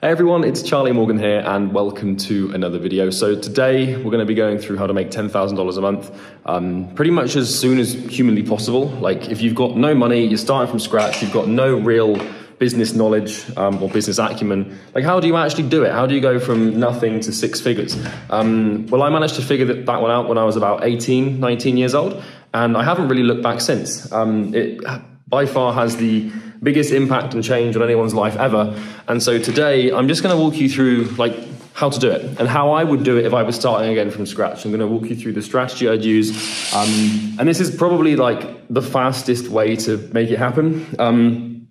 Hey everyone, it's Charlie Morgan here and welcome to another video. So today we're going to be going through how to make $10,000 a month um, pretty much as soon as humanly possible. Like if you've got no money, you're starting from scratch, you've got no real business knowledge um, or business acumen, like how do you actually do it? How do you go from nothing to six figures? Um, well, I managed to figure that, that one out when I was about 18, 19 years old and I haven't really looked back since. Um, it by far has the biggest impact and change on anyone's life ever. And so today I'm just going to walk you through like how to do it and how I would do it if I was starting again from scratch. I'm going to walk you through the strategy I'd use. Um, and this is probably like the fastest way to make it happen. Um,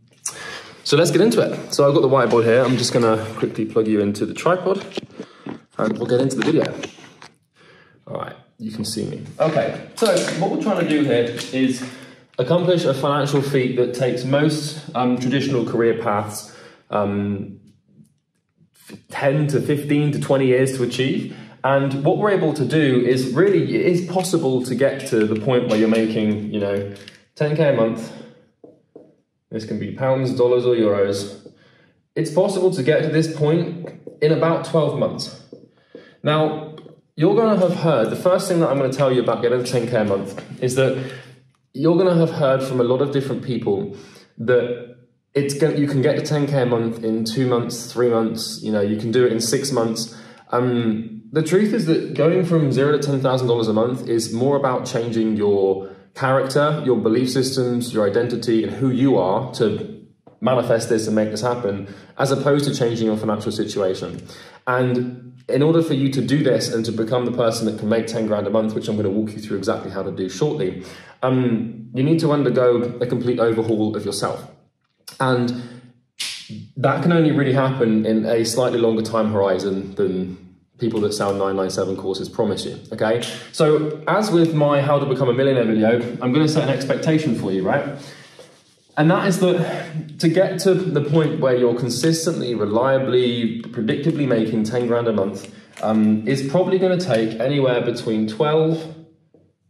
so let's get into it. So I've got the whiteboard here. I'm just going to quickly plug you into the tripod and we'll get into the video. All right, you can see me. Okay, so what we're trying to do here is accomplish a financial feat that takes most um, traditional career paths um, 10 to 15 to 20 years to achieve. And what we're able to do is really, it is possible to get to the point where you're making, you know, 10K a month. This can be pounds, dollars, or euros. It's possible to get to this point in about 12 months. Now, you're going to have heard, the first thing that I'm going to tell you about getting 10K a month is that you're going to have heard from a lot of different people that it's going, you can get to 10k a month in two months, three months. You know, you can do it in six months. Um, the truth is that going from zero to ten thousand dollars a month is more about changing your character, your belief systems, your identity, and who you are to manifest this and make this happen, as opposed to changing your financial situation. And in order for you to do this and to become the person that can make 10 grand a month, which I'm going to walk you through exactly how to do shortly, um, you need to undergo a complete overhaul of yourself. And that can only really happen in a slightly longer time horizon than people that sell 997 courses promise you, okay? So as with my how to become a millionaire video, I'm gonna set an expectation for you, right? And that is that to get to the point where you're consistently, reliably, predictably making 10 grand a month um, is probably going to take anywhere between 12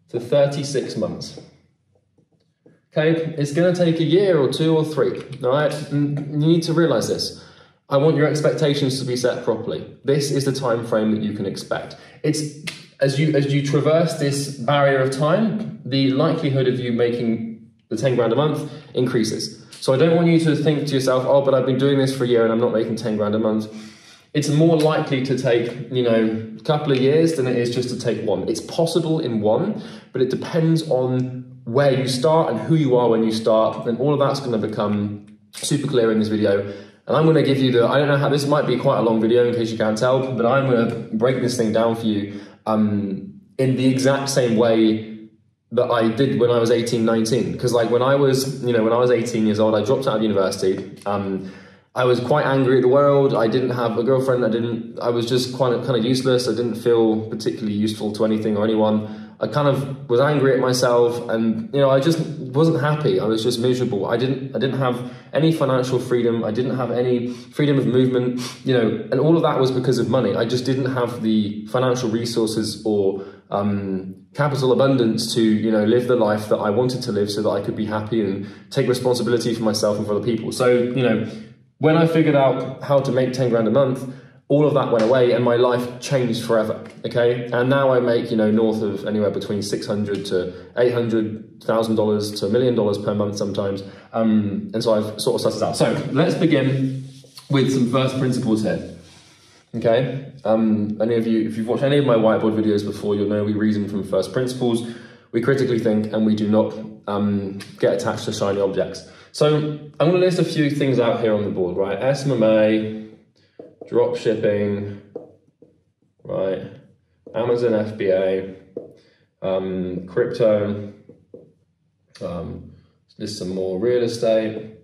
to 36 months. Okay, it's going to take a year or two or three. All right, and you need to realize this. I want your expectations to be set properly. This is the time frame that you can expect. It's as you as you traverse this barrier of time, the likelihood of you making the 10 grand a month increases. So I don't want you to think to yourself, oh, but I've been doing this for a year and I'm not making 10 grand a month. It's more likely to take, you know, a couple of years than it is just to take one. It's possible in one, but it depends on where you start and who you are when you start. And all of that's going to become super clear in this video. And I'm going to give you the, I don't know how, this might be quite a long video in case you can't tell, but I'm going to break this thing down for you um, in the exact same way that I did when I was 18, 19. Because like when I was, you know, when I was 18 years old, I dropped out of university. Um, I was quite angry at the world. I didn't have a girlfriend. I didn't, I was just quite kind of useless. I didn't feel particularly useful to anything or anyone. I kind of was angry at myself and, you know, I just wasn't happy. I was just miserable. I didn't, I didn't have any financial freedom. I didn't have any freedom of movement, you know, and all of that was because of money. I just didn't have the financial resources or um, capital abundance to you know live the life that I wanted to live so that I could be happy and take responsibility for myself and for other people. So you know when I figured out how to make 10 grand a month, all of that went away and my life changed forever. Okay. And now I make, you know, north of anywhere between 600 to $800,000 to a million dollars per month sometimes. Um, and so I've sort of sussed this out. So let's begin with some first principles here. Okay, um, any of you, if you've watched any of my whiteboard videos before, you'll know we reason from first principles, we critically think, and we do not um, get attached to shiny objects. So I'm going to list a few things out here on the board, right? SMMA, drop shipping, right? Amazon FBA, um, crypto, um, list some more real estate,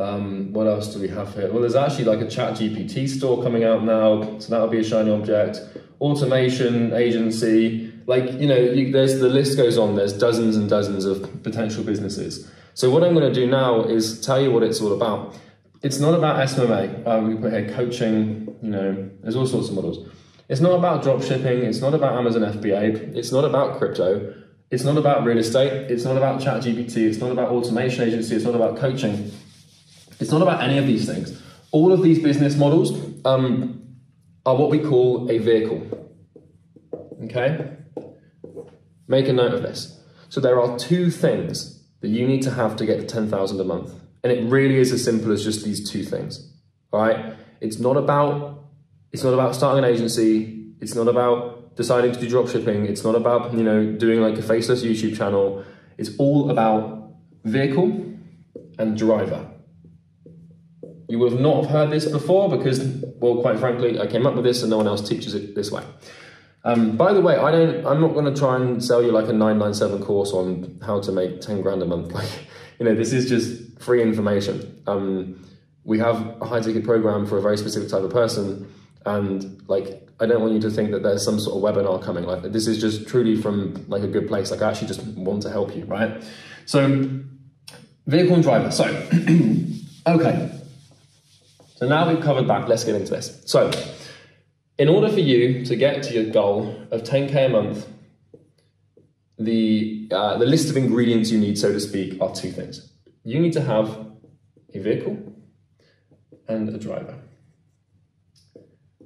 um, what else do we have here? Well, there's actually like a chat GPT store coming out now, so that'll be a shiny object. Automation agency, like, you know, you, there's the list goes on, there's dozens and dozens of potential businesses. So what I'm gonna do now is tell you what it's all about. It's not about SMMA, uh, we put here coaching, you know, there's all sorts of models. It's not about drop shipping, it's not about Amazon FBA, it's not about crypto, it's not about real estate, it's not about chat GPT, it's not about automation agency, it's not about coaching. It's not about any of these things. all of these business models um, are what we call a vehicle. Okay? Make a note of this. So there are two things that you need to have to get to 10,000 a month. And it really is as simple as just these two things. All right? It's not about it's not about starting an agency. It's not about deciding to do drop shipping. It's not about, you know, doing like a faceless YouTube channel. It's all about vehicle and driver. You have not have heard this before because, well, quite frankly, I came up with this and no one else teaches it this way. Um, by the way, I don't. I'm not going to try and sell you like a 997 course on how to make 10 grand a month. Like, you know, this is just free information. Um, we have a high ticket program for a very specific type of person, and like, I don't want you to think that there's some sort of webinar coming. Like, this is just truly from like a good place. Like, I actually just want to help you, right? So, vehicle and driver. So, okay. So now we've covered that, let's get into this. So, in order for you to get to your goal of 10k a month, the, uh, the list of ingredients you need, so to speak, are two things. You need to have a vehicle and a driver.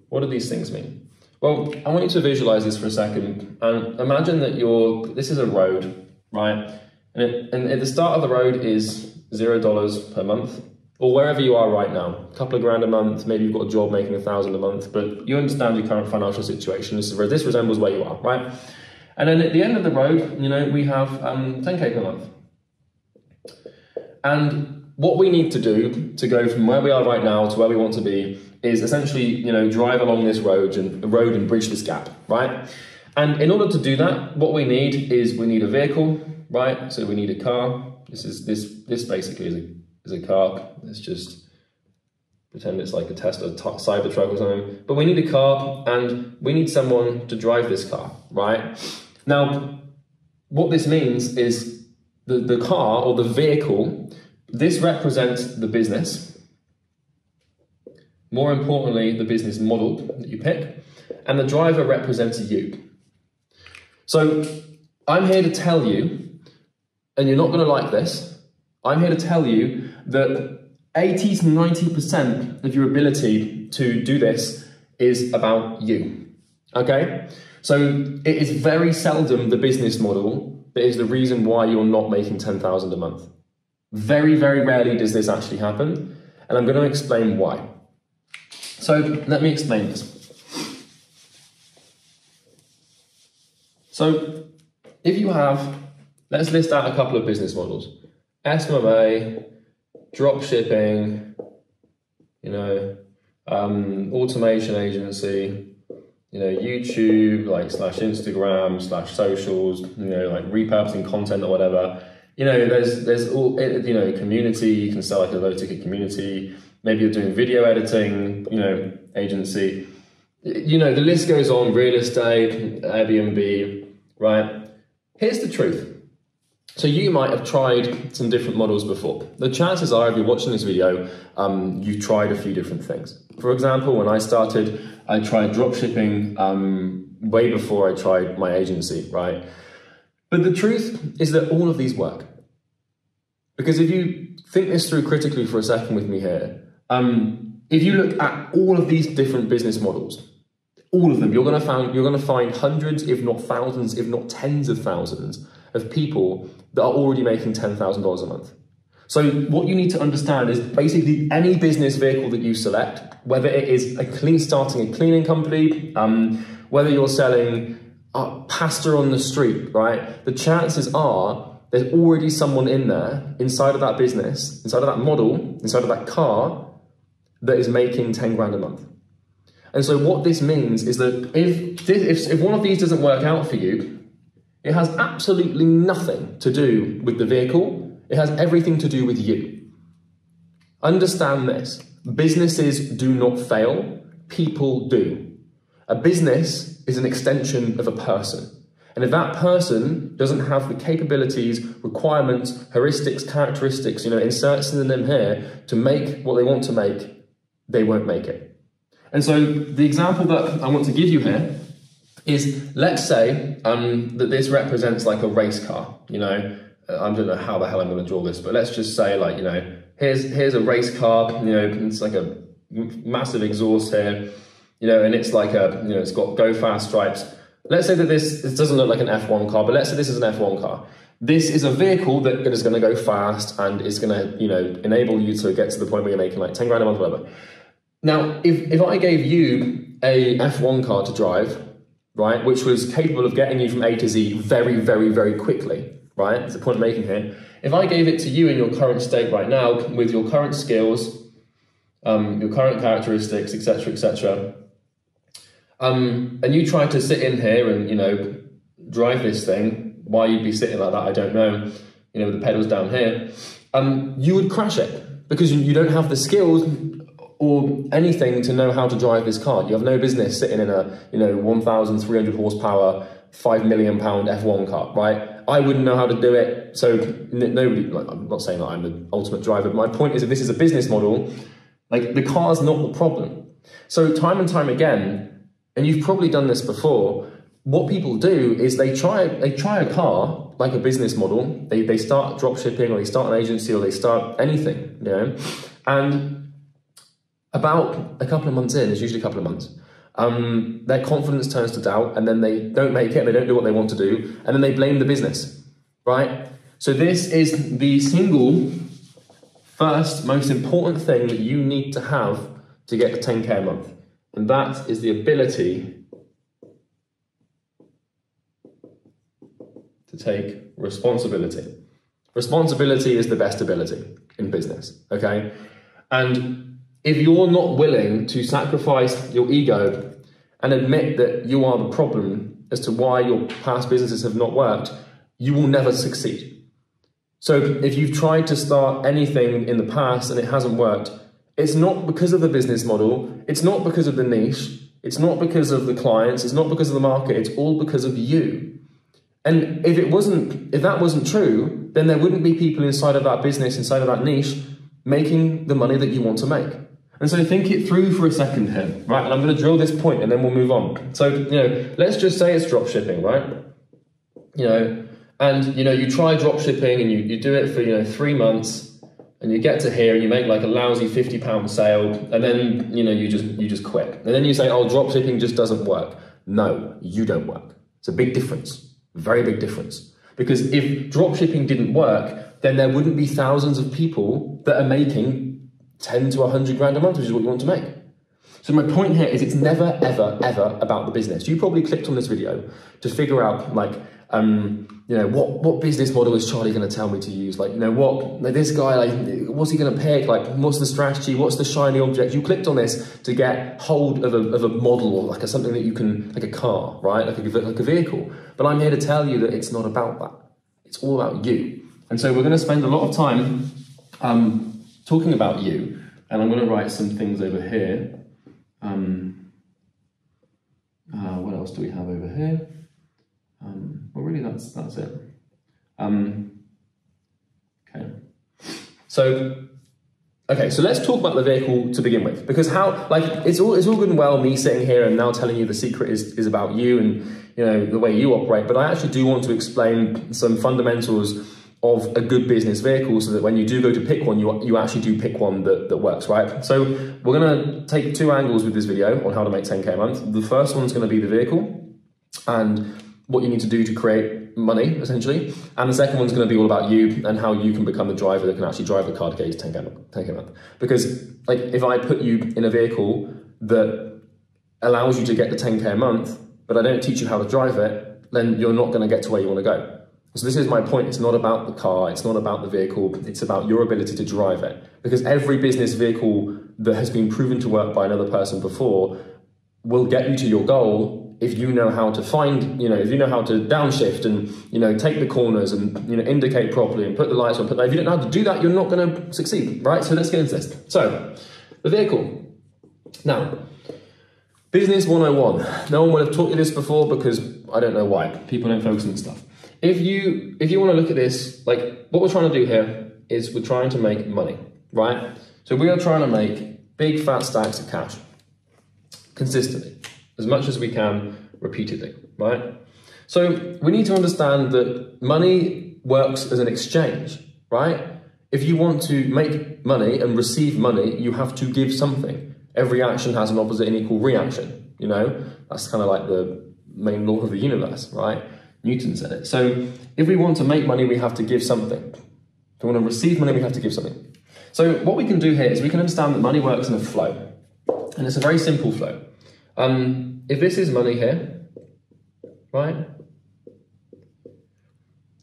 What do these things mean? Well, I want you to visualize this for a second and imagine that you're, this is a road, right? And, it, and at the start of the road is zero dollars per month or wherever you are right now, a couple of grand a month, maybe you've got a job making a thousand a month, but you understand your current financial situation. This, is, this resembles where you are, right? And then at the end of the road, you know, we have um, 10k per month. And what we need to do to go from where we are right now to where we want to be is essentially, you know, drive along this road and road and bridge this gap, right? And in order to do that, what we need is we need a vehicle, right? So we need a car. This is this this basically is a is a car. Let's just pretend it's like a Tesla Cybertruck or something. But we need a car and we need someone to drive this car, right? Now, what this means is the, the car or the vehicle, this represents the business. More importantly, the business model that you pick. And the driver represents you. So I'm here to tell you, and you're not going to like this, I'm here to tell you that 80 to 90% of your ability to do this is about you. Okay? So it is very seldom the business model that is the reason why you're not making 10,000 a month. Very, very rarely does this actually happen, and I'm going to explain why. So let me explain this. So if you have, let's list out a couple of business models. SMMA, drop shipping, you know, um, automation agency, you know, YouTube, like slash Instagram, slash socials, you know, like repurposing content or whatever. You know, there's there's all you know, community. You can sell like a low ticket community. Maybe you're doing video editing. You know, agency. You know, the list goes on. Real estate, Airbnb, right? Here's the truth. So you might have tried some different models before. The chances are, if you're watching this video, um, you've tried a few different things. For example, when I started, I tried dropshipping um, way before I tried my agency, right? But the truth is that all of these work. Because if you think this through critically for a second with me here, um, if you look at all of these different business models, all of them, you're going to find you're going to find hundreds, if not thousands, if not tens of thousands of people that are already making $10,000 a month. So what you need to understand is basically any business vehicle that you select, whether it is a clean starting a cleaning company, um, whether you're selling a pasta on the street, right? The chances are there's already someone in there inside of that business, inside of that model, inside of that car that is making 10 grand a month. And so what this means is that if, if, if one of these doesn't work out for you, it has absolutely nothing to do with the vehicle. It has everything to do with you. Understand this. Businesses do not fail. People do. A business is an extension of a person. And if that person doesn't have the capabilities, requirements, heuristics, characteristics, you know, insert synonym here, to make what they want to make, they won't make it. And so the example that I want to give you here is let's say um, that this represents like a race car, you know, I don't know how the hell I'm going to draw this, but let's just say like, you know, here's, here's a race car, you know, it's like a massive exhaust here, you know, and it's like a, you know, it's got go fast stripes. Let's say that this, this doesn't look like an F1 car, but let's say this is an F1 car. This is a vehicle that is going to go fast and is going to, you know, enable you to get to the point where you're making like 10 grand a month, whatever. Now, if, if I gave you a F1 car to drive, right, which was capable of getting you from A to Z very, very, very quickly, right? That's the point I'm making here. If I gave it to you in your current state right now, with your current skills, um, your current characteristics, etc., etc., um, and you tried to sit in here and you know drive this thing, why you'd be sitting like that, I don't know. You know, with the pedals down here, um, you would crash it because you, you don't have the skills or anything to know how to drive this car. You have no business sitting in a you know 1,300 horsepower, five million pound F1 car, right? I wouldn't know how to do it. So nobody. Like, I'm not saying that I'm the ultimate driver. But my point is, if this is a business model, like the car's not the problem. So time and time again, and you've probably done this before. What people do is they try they try a car like a business model. They they start drop shipping or they start an agency or they start anything, you know, and about a couple of months in, it's usually a couple of months, um, their confidence turns to doubt and then they don't make it, they don't do what they want to do, and then they blame the business, right? So, this is the single first most important thing that you need to have to get to 10k a month, and that is the ability to take responsibility. Responsibility is the best ability in business, okay? And if you're not willing to sacrifice your ego and admit that you are the problem as to why your past businesses have not worked, you will never succeed. So if you've tried to start anything in the past and it hasn't worked, it's not because of the business model, it's not because of the niche, it's not because of the clients, it's not because of the market, it's all because of you. And if it wasn't if that wasn't true, then there wouldn't be people inside of that business, inside of that niche, making the money that you want to make. And so think it through for a second here, right? And I'm going to drill this point and then we'll move on. So, you know, let's just say it's drop shipping, right? You know, and you know, you try drop shipping and you, you do it for, you know, three months and you get to here and you make like a lousy 50 pound sale and then, you know, you just, you just quit. And then you say, oh, drop shipping just doesn't work. No, you don't work. It's a big difference, very big difference. Because if drop shipping didn't work, then there wouldn't be thousands of people that are making 10 to 100 grand a month, which is what you want to make. So my point here is it's never, ever, ever about the business. You probably clicked on this video to figure out like, um, you know, what, what business model is Charlie going to tell me to use? Like, you know, what, like this guy, like, what's he going to pick? Like, what's the strategy? What's the shiny object? You clicked on this to get hold of a, of a model or like a, something that you can, like a car, right? Like a, like a vehicle. But I'm here to tell you that it's not about that. It's all about you. And so we're going to spend a lot of time um, talking about you, and I'm going to write some things over here. Um, uh, what else do we have over here? Um, well, really, that's that's it. Um, okay. So, okay, so let's talk about the vehicle to begin with, because how, like, it's all it's all good and well me sitting here and now telling you the secret is is about you and you know the way you operate, but I actually do want to explain some fundamentals of a good business vehicle so that when you do go to pick one, you, you actually do pick one that, that works, right? So we're gonna take two angles with this video on how to make 10K a month. The first one's gonna be the vehicle and what you need to do to create money, essentially. And the second one's gonna be all about you and how you can become the driver that can actually drive the car to get you 10K, 10K a month. Because like if I put you in a vehicle that allows you to get the 10K a month, but I don't teach you how to drive it, then you're not gonna get to where you wanna go. So this is my point. It's not about the car. It's not about the vehicle. It's about your ability to drive it. Because every business vehicle that has been proven to work by another person before will get you to your goal if you know how to find, you know, if you know how to downshift and, you know, take the corners and, you know, indicate properly and put the lights on. But if you don't know how to do that, you're not going to succeed, right? So let's get into this. So, the vehicle. Now, Business 101. No one would have taught you this before because I don't know why. People don't focus on stuff if you if you want to look at this, like what we're trying to do here is we're trying to make money, right? So we are trying to make big fat stacks of cash consistently, as much as we can, repeatedly, right? So we need to understand that money works as an exchange, right? If you want to make money and receive money, you have to give something. Every action has an opposite and equal reaction. You know, that's kind of like the main law of the universe, right? Newton said it. So if we want to make money, we have to give something. If we want to receive money, we have to give something. So what we can do here is we can understand that money works in a flow. And it's a very simple flow. Um, if this is money here, right?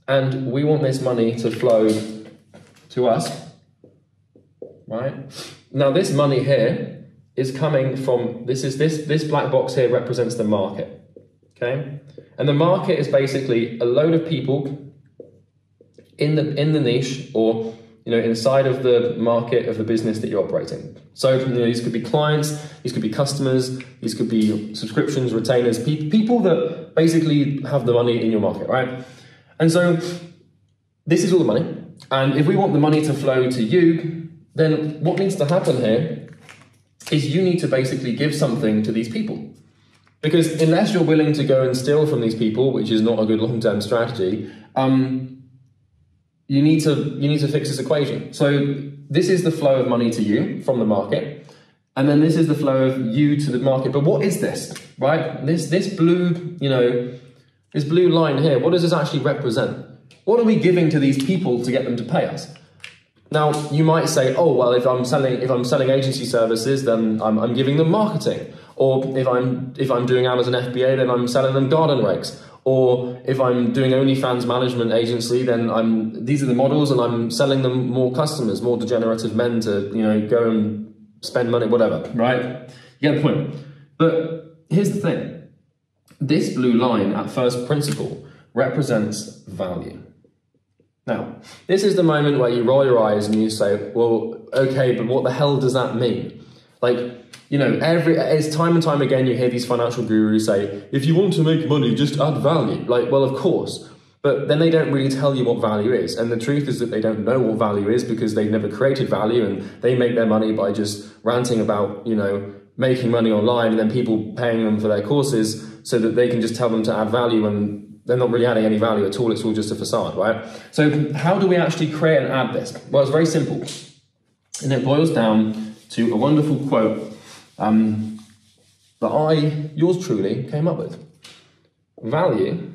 And we want this money to flow to us, right? Now this money here is coming from, this is this, this black box here represents the market, okay? And the market is basically a load of people in the, in the niche or you know, inside of the market of the business that you're operating. So you know, these could be clients, these could be customers, these could be subscriptions, retainers, pe- people that basically have the money in your market, right? And so this is all the money. And if we want the money to flow to you, then what needs to happen here is you need to basically give something to these people. Because unless you're willing to go and steal from these people, which is not a good long-term strategy, um, you need to you need to fix this equation. So this is the flow of money to you from the market, and then this is the flow of you to the market. But what is this? Right? This this blue, you know, this blue line here. What does this actually represent? What are we giving to these people to get them to pay us? Now you might say, oh well, if I'm selling if I'm selling agency services, then I'm, I'm giving them marketing. Or if I'm if I'm doing Amazon FBA, then I'm selling them garden rakes. Or if I'm doing OnlyFans management agency, then I'm these are the models, and I'm selling them more customers, more degenerative men to you know go and spend money, whatever. Right? You get the point. But here's the thing: this blue line at first principle represents value. Now, this is the moment where you roll your eyes and you say, well, okay, but what the hell does that mean? Like, you know, every it's time and time again you hear these financial gurus say, if you want to make money, just add value. Like, well, of course. But then they don't really tell you what value is. And the truth is that they don't know what value is because they've never created value and they make their money by just ranting about, you know, making money online and then people paying them for their courses so that they can just tell them to add value and they're not really adding any value at all. It's all just a facade, right? So how do we actually create and add this? Well, it's very simple. And it boils down to a wonderful quote um, that I, yours truly, came up with. Value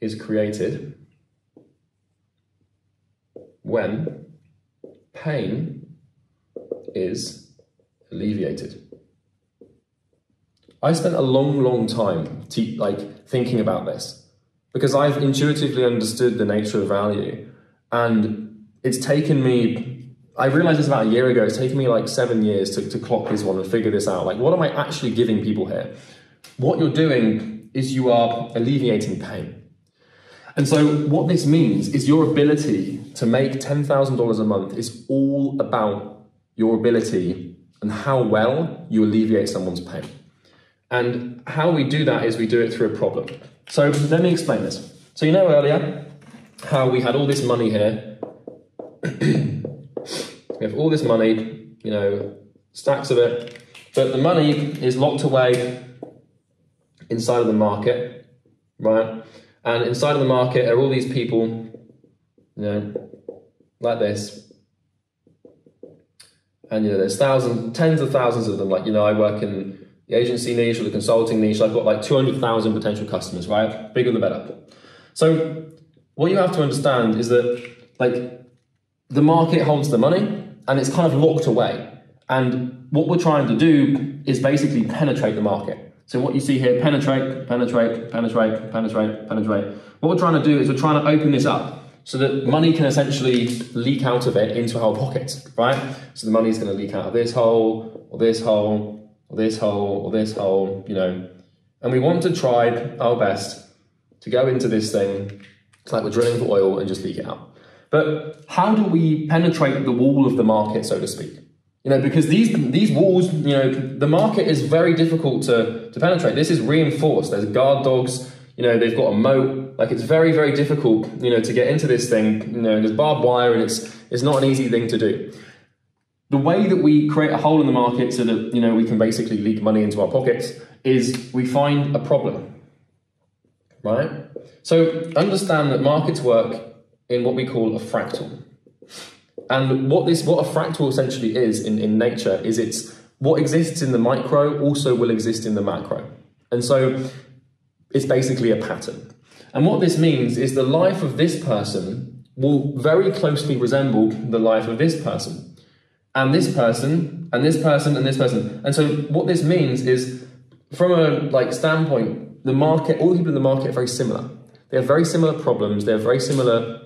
is created when pain is alleviated. I spent a long, long time te- like thinking about this because I've intuitively understood the nature of value, and it's taken me. I realized this about a year ago. It's taken me like seven years to, to clock this one and figure this out. Like, what am I actually giving people here? What you're doing is you are alleviating pain. And so, what this means is your ability to make $10,000 a month is all about your ability and how well you alleviate someone's pain. And how we do that is we do it through a problem. So let me explain this. So you know earlier how we had all this money here. we have all this money, you know, stacks of it, but the money is locked away inside of the market, right? And inside of the market are all these people, you know, like this. And you know, there's thousands, tens of thousands of them. Like, you know, I work in the agency niche or the consulting niche, I've got like 200,000 potential customers, right? Bigger the better. So what you have to understand is that like the market holds the money and it's kind of locked away. And what we're trying to do is basically penetrate the market. So what you see here, penetrate, penetrate, penetrate, penetrate, penetrate. What we're trying to do is we're trying to open this up so that money can essentially leak out of it into our pockets, right? So the money is going to leak out of this hole or this hole or this hole or this hole, you know. And we want to try our best to go into this thing It's like we're drilling for oil and just leak it out. But how do we penetrate the wall of the market, so to speak? You know, because these these walls, you know, the market is very difficult to, to penetrate. This is reinforced. There's guard dogs, you know, they've got a moat. Like it's very, very difficult, you know, to get into this thing. You know, there's barbed wire and it's it's not an easy thing to do the way that we create a hole in the market so that you know we can basically leak money into our pockets is we find a problem right so understand that markets work in what we call a fractal And what this, what a fractal essentially is in, in nature is it's what exists in the micro also will exist in the macro. And so it's basically a pattern. And what this means is the life of this person will very closely resemble the life of this person. And this person, and this person, and this person. And so what this means is from a like standpoint, the market, all the people in the market are very similar. They have very similar problems, they have very similar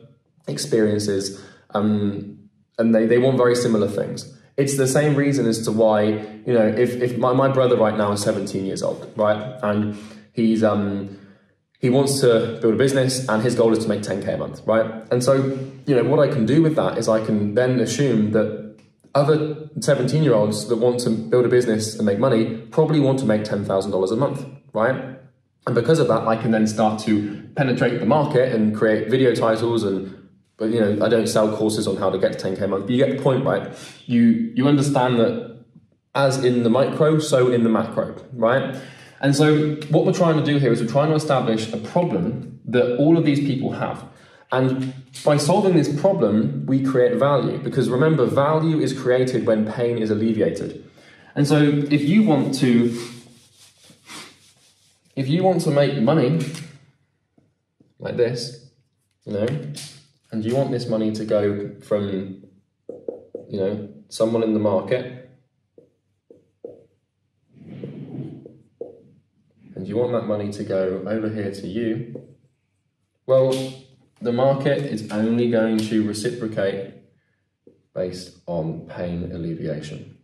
experiences, um, and they, they want very similar things. It's the same reason as to why, you know, if, if my, my brother right now is 17 years old, right? And he's um he wants to build a business and his goal is to make 10k a month, right? And so, you know, what I can do with that is I can then assume that other 17 year olds that want to build a business and make money probably want to make $10,000 a month, right? And because of that, I can then start to penetrate the market and create video titles and but you know, I don't sell courses on how to get to 10k a month. But you get the point, right? You you understand that as in the micro, so in the macro, right? And so what we're trying to do here is we're trying to establish a problem that all of these people have. And by solving this problem, we create value. Because remember, value is created when pain is alleviated. And so if you want to if you want to make money like this, you know, and you want this money to go from, you know, someone in the market, and you want that money to go over here to you, well, the market is only going to reciprocate based on pain alleviation.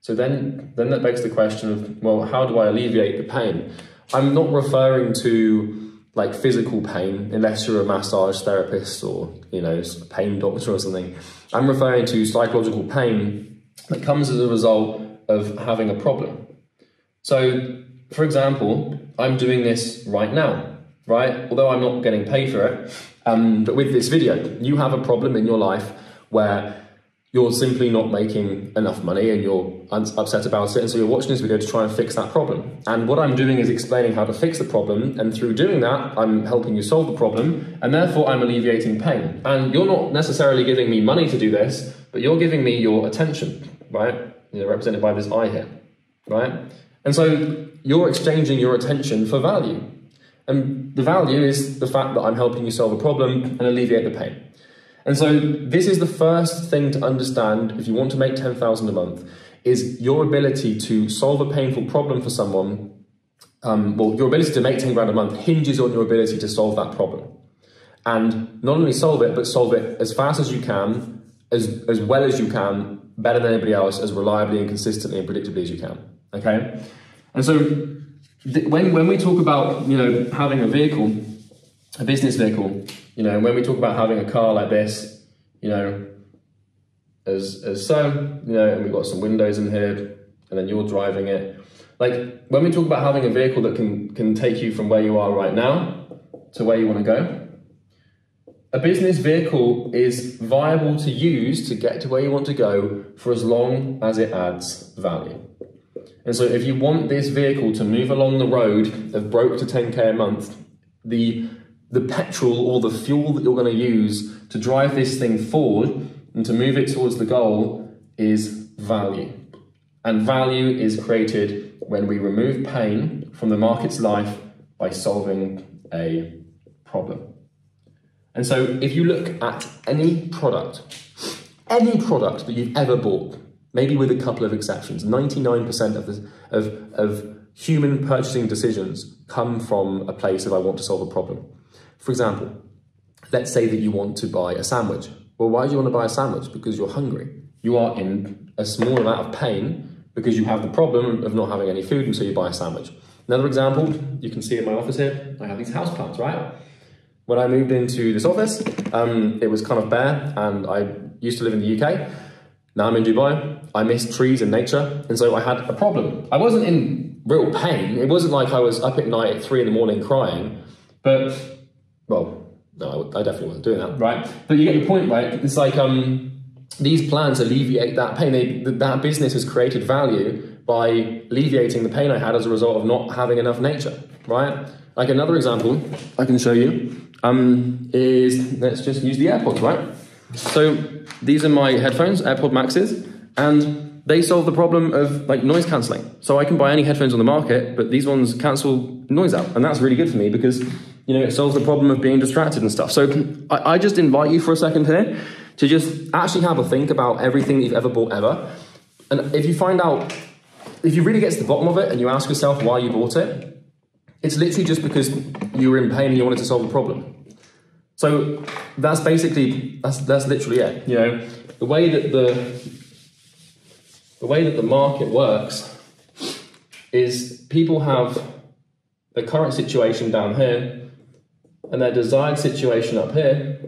So then, then that begs the question of, well, how do I alleviate the pain? I'm not referring to like physical pain, unless you're a massage therapist or, you know, pain doctor or something. I'm referring to psychological pain that comes as a result of having a problem. So, for example, I'm doing this right now, right? Although I'm not getting paid for it, um, but with this video, you have a problem in your life where you're simply not making enough money and you're upset about it. And so you're watching this video to try and fix that problem. And what I'm doing is explaining how to fix the problem. And through doing that, I'm helping you solve the problem. And therefore, I'm alleviating pain. And you're not necessarily giving me money to do this, but you're giving me your attention, right? You know, represented by this eye here, right? And so you're exchanging your attention for value. And the value is the fact that I'm helping you solve a problem and alleviate the pain. And so this is the first thing to understand if you want to make 10,000 a month is your ability to solve a painful problem for someone. Um, well, your ability to make 10 grand a month hinges on your ability to solve that problem. And not only solve it, but solve it as fast as you can, as, as well as you can, better than anybody else, as reliably and consistently and predictably as you can. Okay? And so when, when we talk about, you know, having a vehicle, a business vehicle, you know, when we talk about having a car like this, you know, as, as so, you know, and we've got some windows in here, and then you're driving it. Like, when we talk about having a vehicle that can, can take you from where you are right now to where you want to go, a business vehicle is viable to use to get to where you want to go for as long as it adds value. And so if you want this vehicle to move along the road of broke to 10k a month, the the petrol or the fuel that you're going to use to drive this thing forward and to move it towards the goal is value. And value is created when we remove pain from the market's life by solving a problem. And so if you look at any product, any product that you've ever bought, maybe with a couple of exceptions, 99% of, the, of, of human purchasing decisions come from a place of I want to solve a problem. For example, let's say that you want to buy a sandwich. Well, why do you want to buy a sandwich? Because you're hungry. You are in a small amount of pain because you have the problem of not having any food, and so you buy a sandwich. Another example, you can see in my office here, I have these houseplants, right? When I moved into this office, um, it was kind of bare, and I used to live in the UK. Now I'm in Dubai. I miss trees and nature, and so I had a problem. I wasn't in real pain. It wasn't like I was up at night at three in the morning crying, but well, no, I, I definitely wasn't doing that, right? But you get the point, right? It's like um, these plans alleviate that pain. They, that business has created value by alleviating the pain I had as a result of not having enough nature, right? Like another example I can show you um, is let's just use the AirPods, right? So these are my headphones, AirPod Maxes, and they solve the problem of like noise cancelling. So I can buy any headphones on the market, but these ones cancel noise out, and that's really good for me because you know it solves the problem of being distracted and stuff. So I, I just invite you for a second here to just actually have a think about everything that you've ever bought ever, and if you find out, if you really get to the bottom of it, and you ask yourself why you bought it, it's literally just because you were in pain and you wanted to solve a problem. So that's basically that's that's literally it. You know, the way that the the way that the market works is people have their current situation down here and their desired situation up here,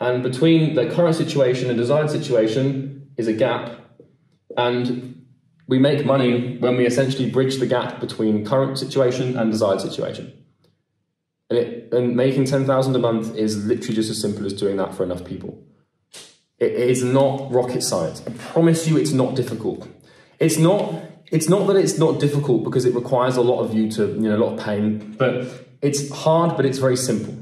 and between their current situation and desired situation is a gap, and we make money when we essentially bridge the gap between current situation and desired situation. And, it, and making 10,000 a month is literally just as simple as doing that for enough people. It is not rocket science. I promise you it's not difficult. It's not, it's not that it's not difficult because it requires a lot of you to, you know, a lot of pain, but it's hard, but it's very simple.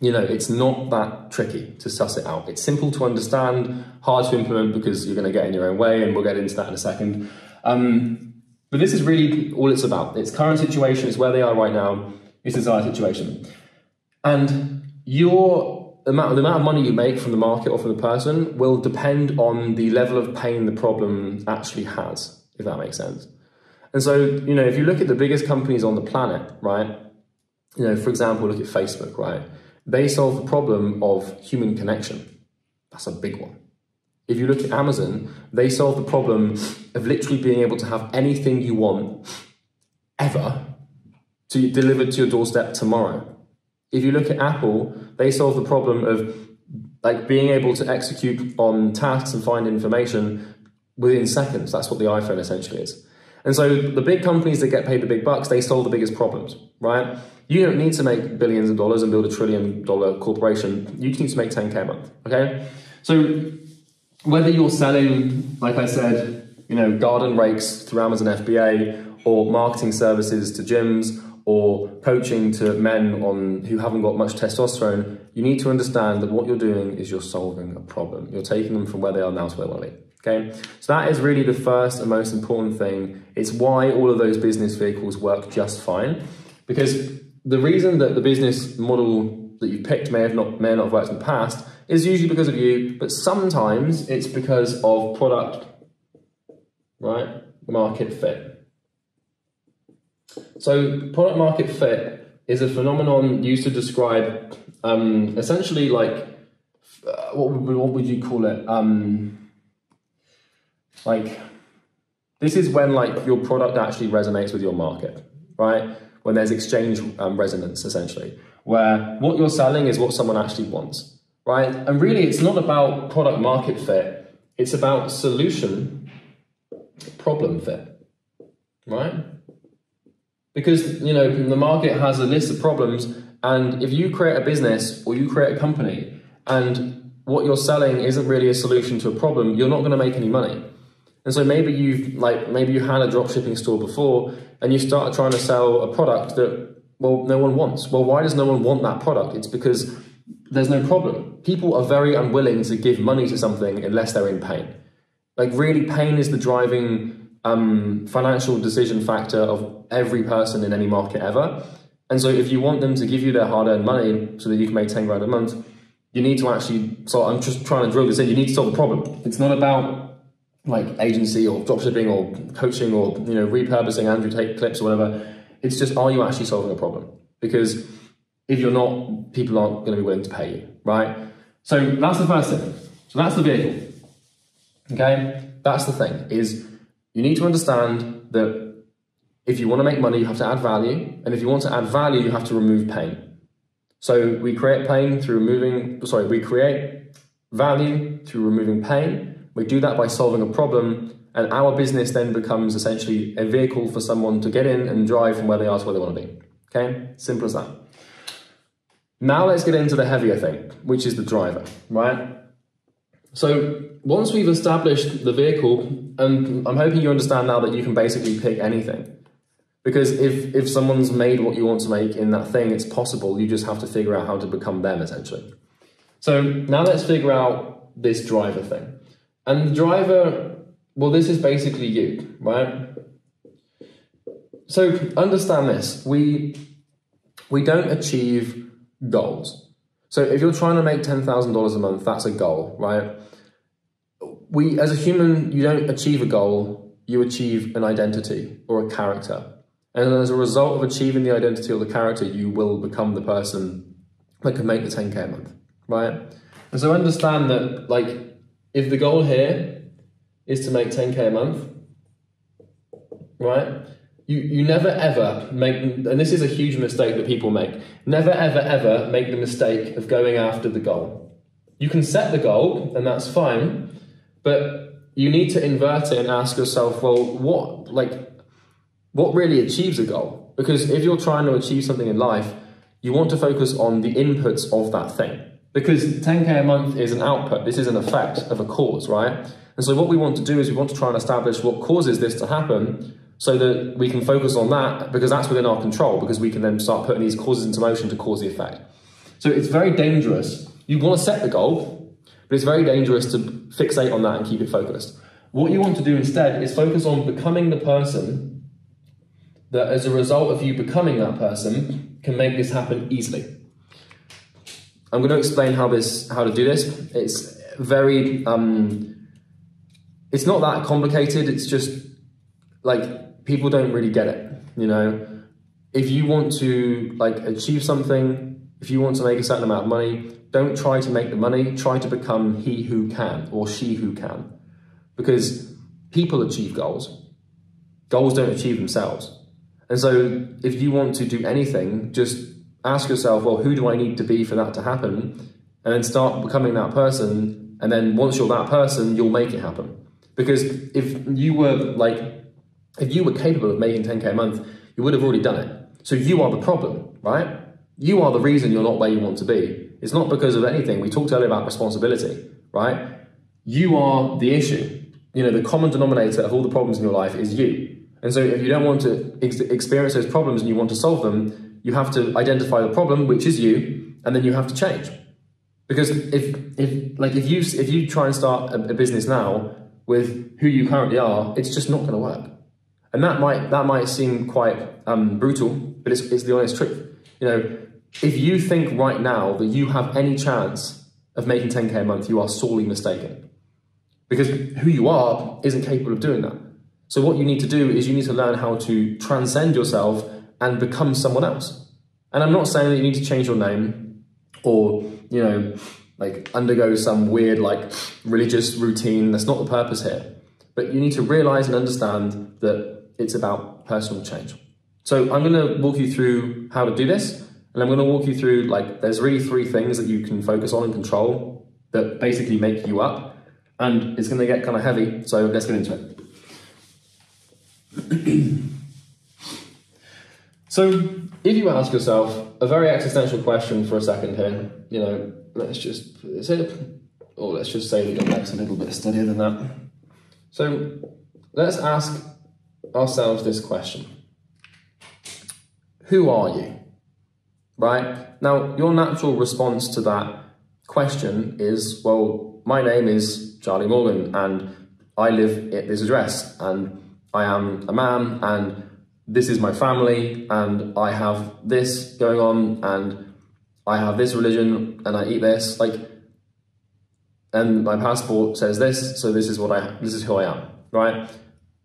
You know, it's not that tricky to suss it out. It's simple to understand, hard to implement because you're going to get in your own way, and we'll get into that in a second. Um, but this is really all it's about. Its current situation it's where they are right now, it's desired situation. And your amount, the amount of money you make from the market or from the person will depend on the level of pain the problem actually has, if that makes sense. And so, you know, if you look at the biggest companies on the planet, right? You know, for example, look at Facebook, right? They solve the problem of human connection. That's a big one. If you look at Amazon, they solve the problem of literally being able to have anything you want ever to delivered to your doorstep tomorrow. If you look at Apple, they solve the problem of like being able to execute on tasks and find information within seconds. That's what the iPhone essentially is. And so the big companies that get paid the big bucks, they solve the biggest problems, right? You don't need to make billions of dollars and build a trillion dollar corporation. You just need to make 10K a month, okay? So whether you're selling, like I said, you know, garden rakes through Amazon FBA or marketing services to gyms or coaching to men on who haven't got much testosterone, you need to understand that what you're doing is you're solving a problem. You're taking them from where they are now to where they want to be. Okay, so that is really the first and most important thing. It's why all of those business vehicles work just fine, because the reason that the business model that you picked may have not may not have worked in the past is usually because of you, but sometimes it's because of product, right? Market fit. So product market fit is a phenomenon used to describe um, essentially like uh, what, would, what would you call it? Um, like this is when like your product actually resonates with your market, right? when there's exchange um, resonance, essentially, where what you're selling is what someone actually wants, right? And really, it's not about product market fit, it's about solution problem fit, right? Because, you know, the market has a list of problems, and if you create a business or you create a company and what you're selling isn't really a solution to a problem, you're not going to make any money. And so maybe you've like maybe you had a drop shipping store before and you start trying to sell a product that well no one wants. Well, why does no one want that product? It's because there's no problem. People are very unwilling to give money to something unless they're in pain. Like really pain is the driving um, financial decision factor of every person in any market ever. And so if you want them to give you their hard-earned money so that you can make 10 grand a month, you need to actually, so I'm just trying to drill this in, you need to solve the problem. It's not about like agency or dropshipping or coaching or you know repurposing Andrew Tate clips or whatever. It's just are you actually solving a problem? Because if you're not, people aren't going to be willing to pay you, right? So that's the first thing. So that's the vehicle. Okay, that's the thing is you need to understand that if you want to make money, you have to add value, and if you want to add value, you have to remove pain. So we create pain through removing. Sorry, we create value through removing pain we do that by solving a problem, and our business then becomes essentially a vehicle for someone to get in and drive from where they are to where they want to be. Okay? Simple as that. Now let's get into the heavier thing, which is the driver, right? So once we've established the vehicle, and I'm hoping you understand now that you can basically pick anything. Because if, if someone's made what you want to make in that thing, it's possible. You just have to figure out how to become them, essentially. So now let's figure out this driver thing. And the driver, well, this is basically you, right? So understand this. We we don't achieve goals. So if you're trying to make $10,000 a month, that's a goal, right? We as a human, you don't achieve a goal, you achieve an identity or a character. And as a result of achieving the identity or the character, you will become the person that can make the 10k a month, right? And so understand that, like, if the goal here is to make 10k a month, right? You, you never ever make, and this is a huge mistake that people make, never ever ever make the mistake of going after the goal. You can set the goal, and that's fine, but you need to invert it and ask yourself, well, what, like, what really achieves a goal. Because if you're trying to achieve something in life, you want to focus on the inputs of that thing. Because 10k a month is an output, this is an effect of a cause, right? And so what we want to do is we want to try and establish what causes this to happen so that we can focus on that because that's within our control, because we can then start putting these causes into motion to cause the effect. So it's very dangerous. You want to set the goal, but it's very dangerous to fixate on that and keep it focused. What you want to do instead is focus on becoming the person that as a result of you becoming that person can make this happen easily. I'm going to explain how this how to do this. It's very um, it's not that complicated. It's just like people don't really get it. You know, if you want to like achieve something, if you want to make a certain amount of money, don't try to make the money. Try to become he who can or she who can, because people achieve goals. Goals don't achieve themselves. And so if you want to do anything, just ask yourself, well, who do I need to be for that to happen? And then start becoming that person. And then once you're that person, you'll make it happen. Because if you were like, if you were capable of making 10K a month, you would have already done it. So you are the problem, right? You are the reason you're not where you want to be. It's not because of anything. We talked earlier about responsibility, right? You are the issue. You know, the common denominator of all the problems in your life is you. And so if you don't want to ex experience those problems and you want to solve them, you have to identify the problem, which is you, and then you have to change. Because if, if like if you if you try and start a, a business now with who you currently are, it's just not going to work. And that might that might seem quite um, brutal, but it's, it's the honest truth. You know, if you think right now that you have any chance of making 10k a month, you are sorely mistaken. Because who you are isn't capable of doing that. So what you need to do is you need to learn how to transcend yourself and become someone else. And I'm not saying that you need to change your name or, you know, like undergo some weird like religious routine. That's not the purpose here. But you need to realize and understand that it's about personal change. So I'm going to walk you through how to do this. And I'm going to walk you through like there's really three things that you can focus on and control that basically make you up. And it's going to get kind of heavy. So let's get into it. so, if you ask yourself a very existential question for a second here, you know, let's just say, or let's just say the next a little bit steadier than that. So, let's ask ourselves this question Who are you? Right? Now, your natural response to that question is, well, my name is Charlie Morgan and I live at this address and I am a man and this is my family and I have this going on and I have this religion and I eat this like and my passport says this so this is what I this is who I am right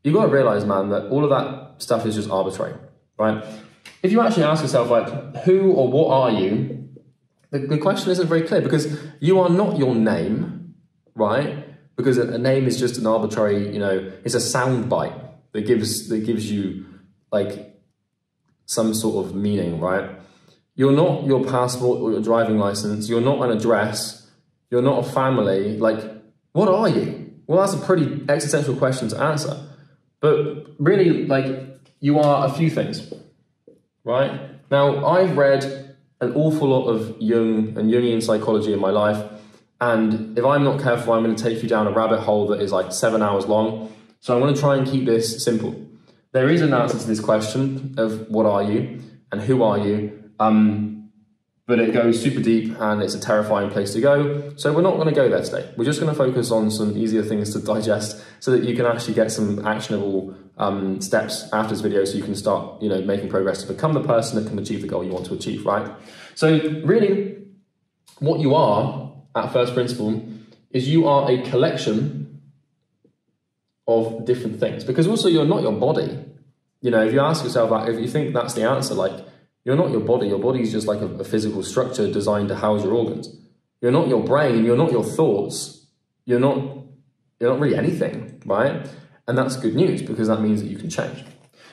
you've got to realize man that all of that stuff is just arbitrary right if you actually ask yourself like who or what are you the, the question isn't very clear because you are not your name right because a, a name is just an arbitrary you know it's a sound bite that gives that gives you like some sort of meaning, right? You're not your passport or your driving license. You're not an address. You're not a family. Like, what are you? Well, that's a pretty existential question to answer. But really, like, you are a few things, right? Now, I've read an awful lot of Jung and Jungian psychology in my life. And if I'm not careful, I'm going to take you down a rabbit hole that is like seven hours long. So I'm going to try and keep this simple. There is an answer to this question of what are you and who are you, um, but it goes super deep and it's a terrifying place to go. So we're not going to go there today. We're just going to focus on some easier things to digest so that you can actually get some actionable um, steps after this video so you can start you know, making progress to become the person that can achieve the goal you want to achieve, right? So really, what you are at first principle is you are a collection of different things because also you're not your body. You know, if you ask yourself, like, if you think that's the answer, like you're not your body. Your body is just like a, a physical structure designed to house your organs. You're not your brain. You're not your thoughts. You're not. You're not really anything, right? And that's good news because that means that you can change.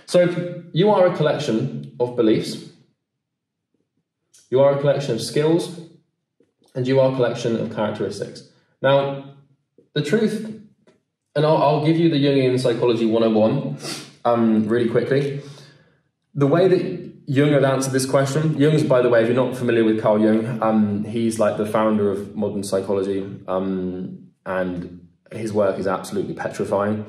So you are a collection of beliefs. You are a collection of skills, and you are a collection of characteristics. Now, the truth, and I'll, I'll give you the Jungian Psychology 101 um, really quickly. The way that Jung had answered this question. Jung's, by the way, if you're not familiar with Carl Jung, um, he's like the founder of modern psychology, um, and his work is absolutely petrifying.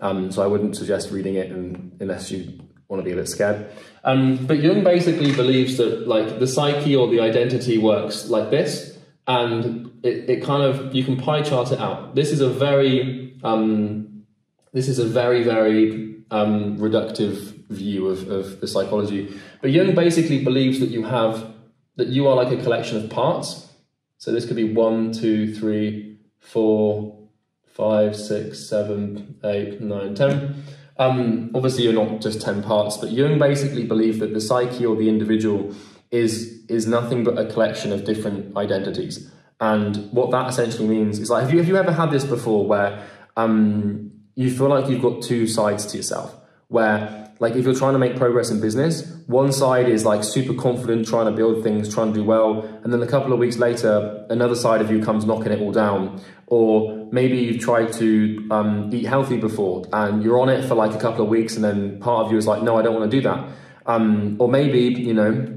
Um, so I wouldn't suggest reading it unless you want to be a bit scared. Um, but Jung basically believes that like the psyche or the identity works like this, and it, it kind of you can pie chart it out. This is a very um, this is a very very um, reductive view of, of the psychology. But Jung basically believes that you have that you are like a collection of parts. So this could be one, two, three, four, five, six, seven, eight, nine, ten. Um, obviously, you're not just ten parts, but Jung basically believed that the psyche or the individual is is nothing but a collection of different identities. And what that essentially means is like, have you have you ever had this before, where um, you feel like you've got two sides to yourself, where like if you're trying to make progress in business, one side is like super confident, trying to build things, trying to do well, and then a couple of weeks later, another side of you comes knocking it all down. Or maybe you've tried to um, eat healthy before, and you're on it for like a couple of weeks, and then part of you is like, no, I don't want to do that. Um, or maybe you know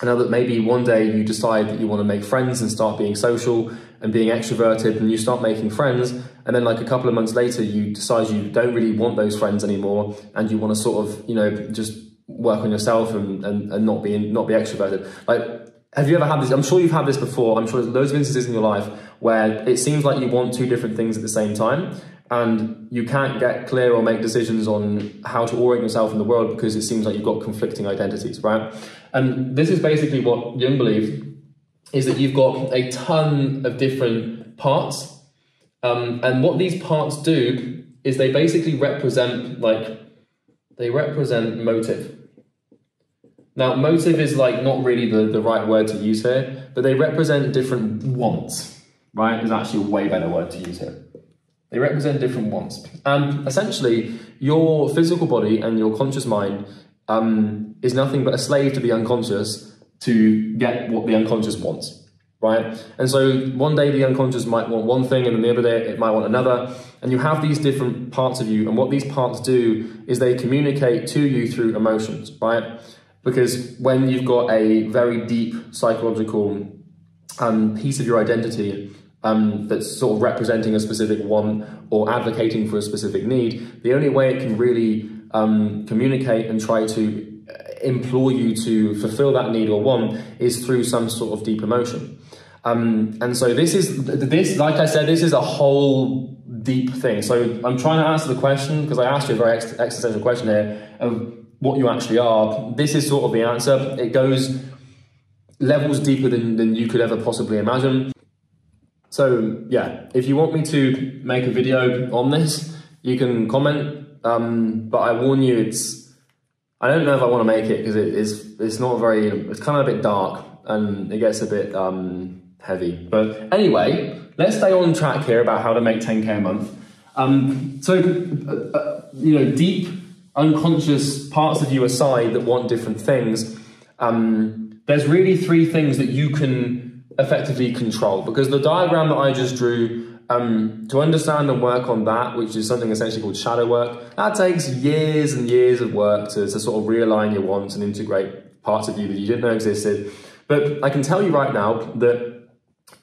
another maybe one day you decide that you want to make friends and start being social and being extroverted and you start making friends and then like a couple of months later you decide you don't really want those friends anymore and you want to sort of you know just work on yourself and, and, and not be not be extroverted like have you ever had this i'm sure you've had this before i'm sure there's loads of instances in your life where it seems like you want two different things at the same time and you can't get clear or make decisions on how to orient yourself in the world because it seems like you've got conflicting identities, right? And this is basically what Jung believed is that you've got a ton of different parts, um, and what these parts do is they basically represent like they represent motive. Now, motive is like not really the, the right word to use here, but they represent different wants, right? Is actually a way better word to use here. They represent different wants. And essentially, your physical body and your conscious mind um, is nothing but a slave to the unconscious to get what the unconscious wants, right? And so one day the unconscious might want one thing, and then the other day it might want another. And you have these different parts of you, and what these parts do is they communicate to you through emotions, right? Because when you've got a very deep psychological um, piece of your identity um, that's sort of representing a specific want or advocating for a specific need, the only way it can really um, communicate and try to uh, implore you to fulfill that need or want is through some sort of deep emotion. Um, and so this is this, like I said, this is a whole deep thing. So I'm trying to answer the question because I asked you a very ex existential question here of what you actually are. This is sort of the answer. It goes levels deeper than, than you could ever possibly imagine. So yeah, if you want me to make a video on this, you can comment. Um, but I warn you, it's I don't know if I want to make it because it is it's not very it's kind of a bit dark and it gets a bit um, heavy. But anyway, let's stay on track here about how to make 10k a month. Um, so uh, uh, you know, deep unconscious parts of you aside that want different things. Um, there's really three things that you can effectively control because the diagram that I just drew um, to understand and work on that, which is something essentially called shadow work, that takes years and years of work to, to sort of realign your wants and integrate parts of you that you didn't know existed. But I can tell you right now that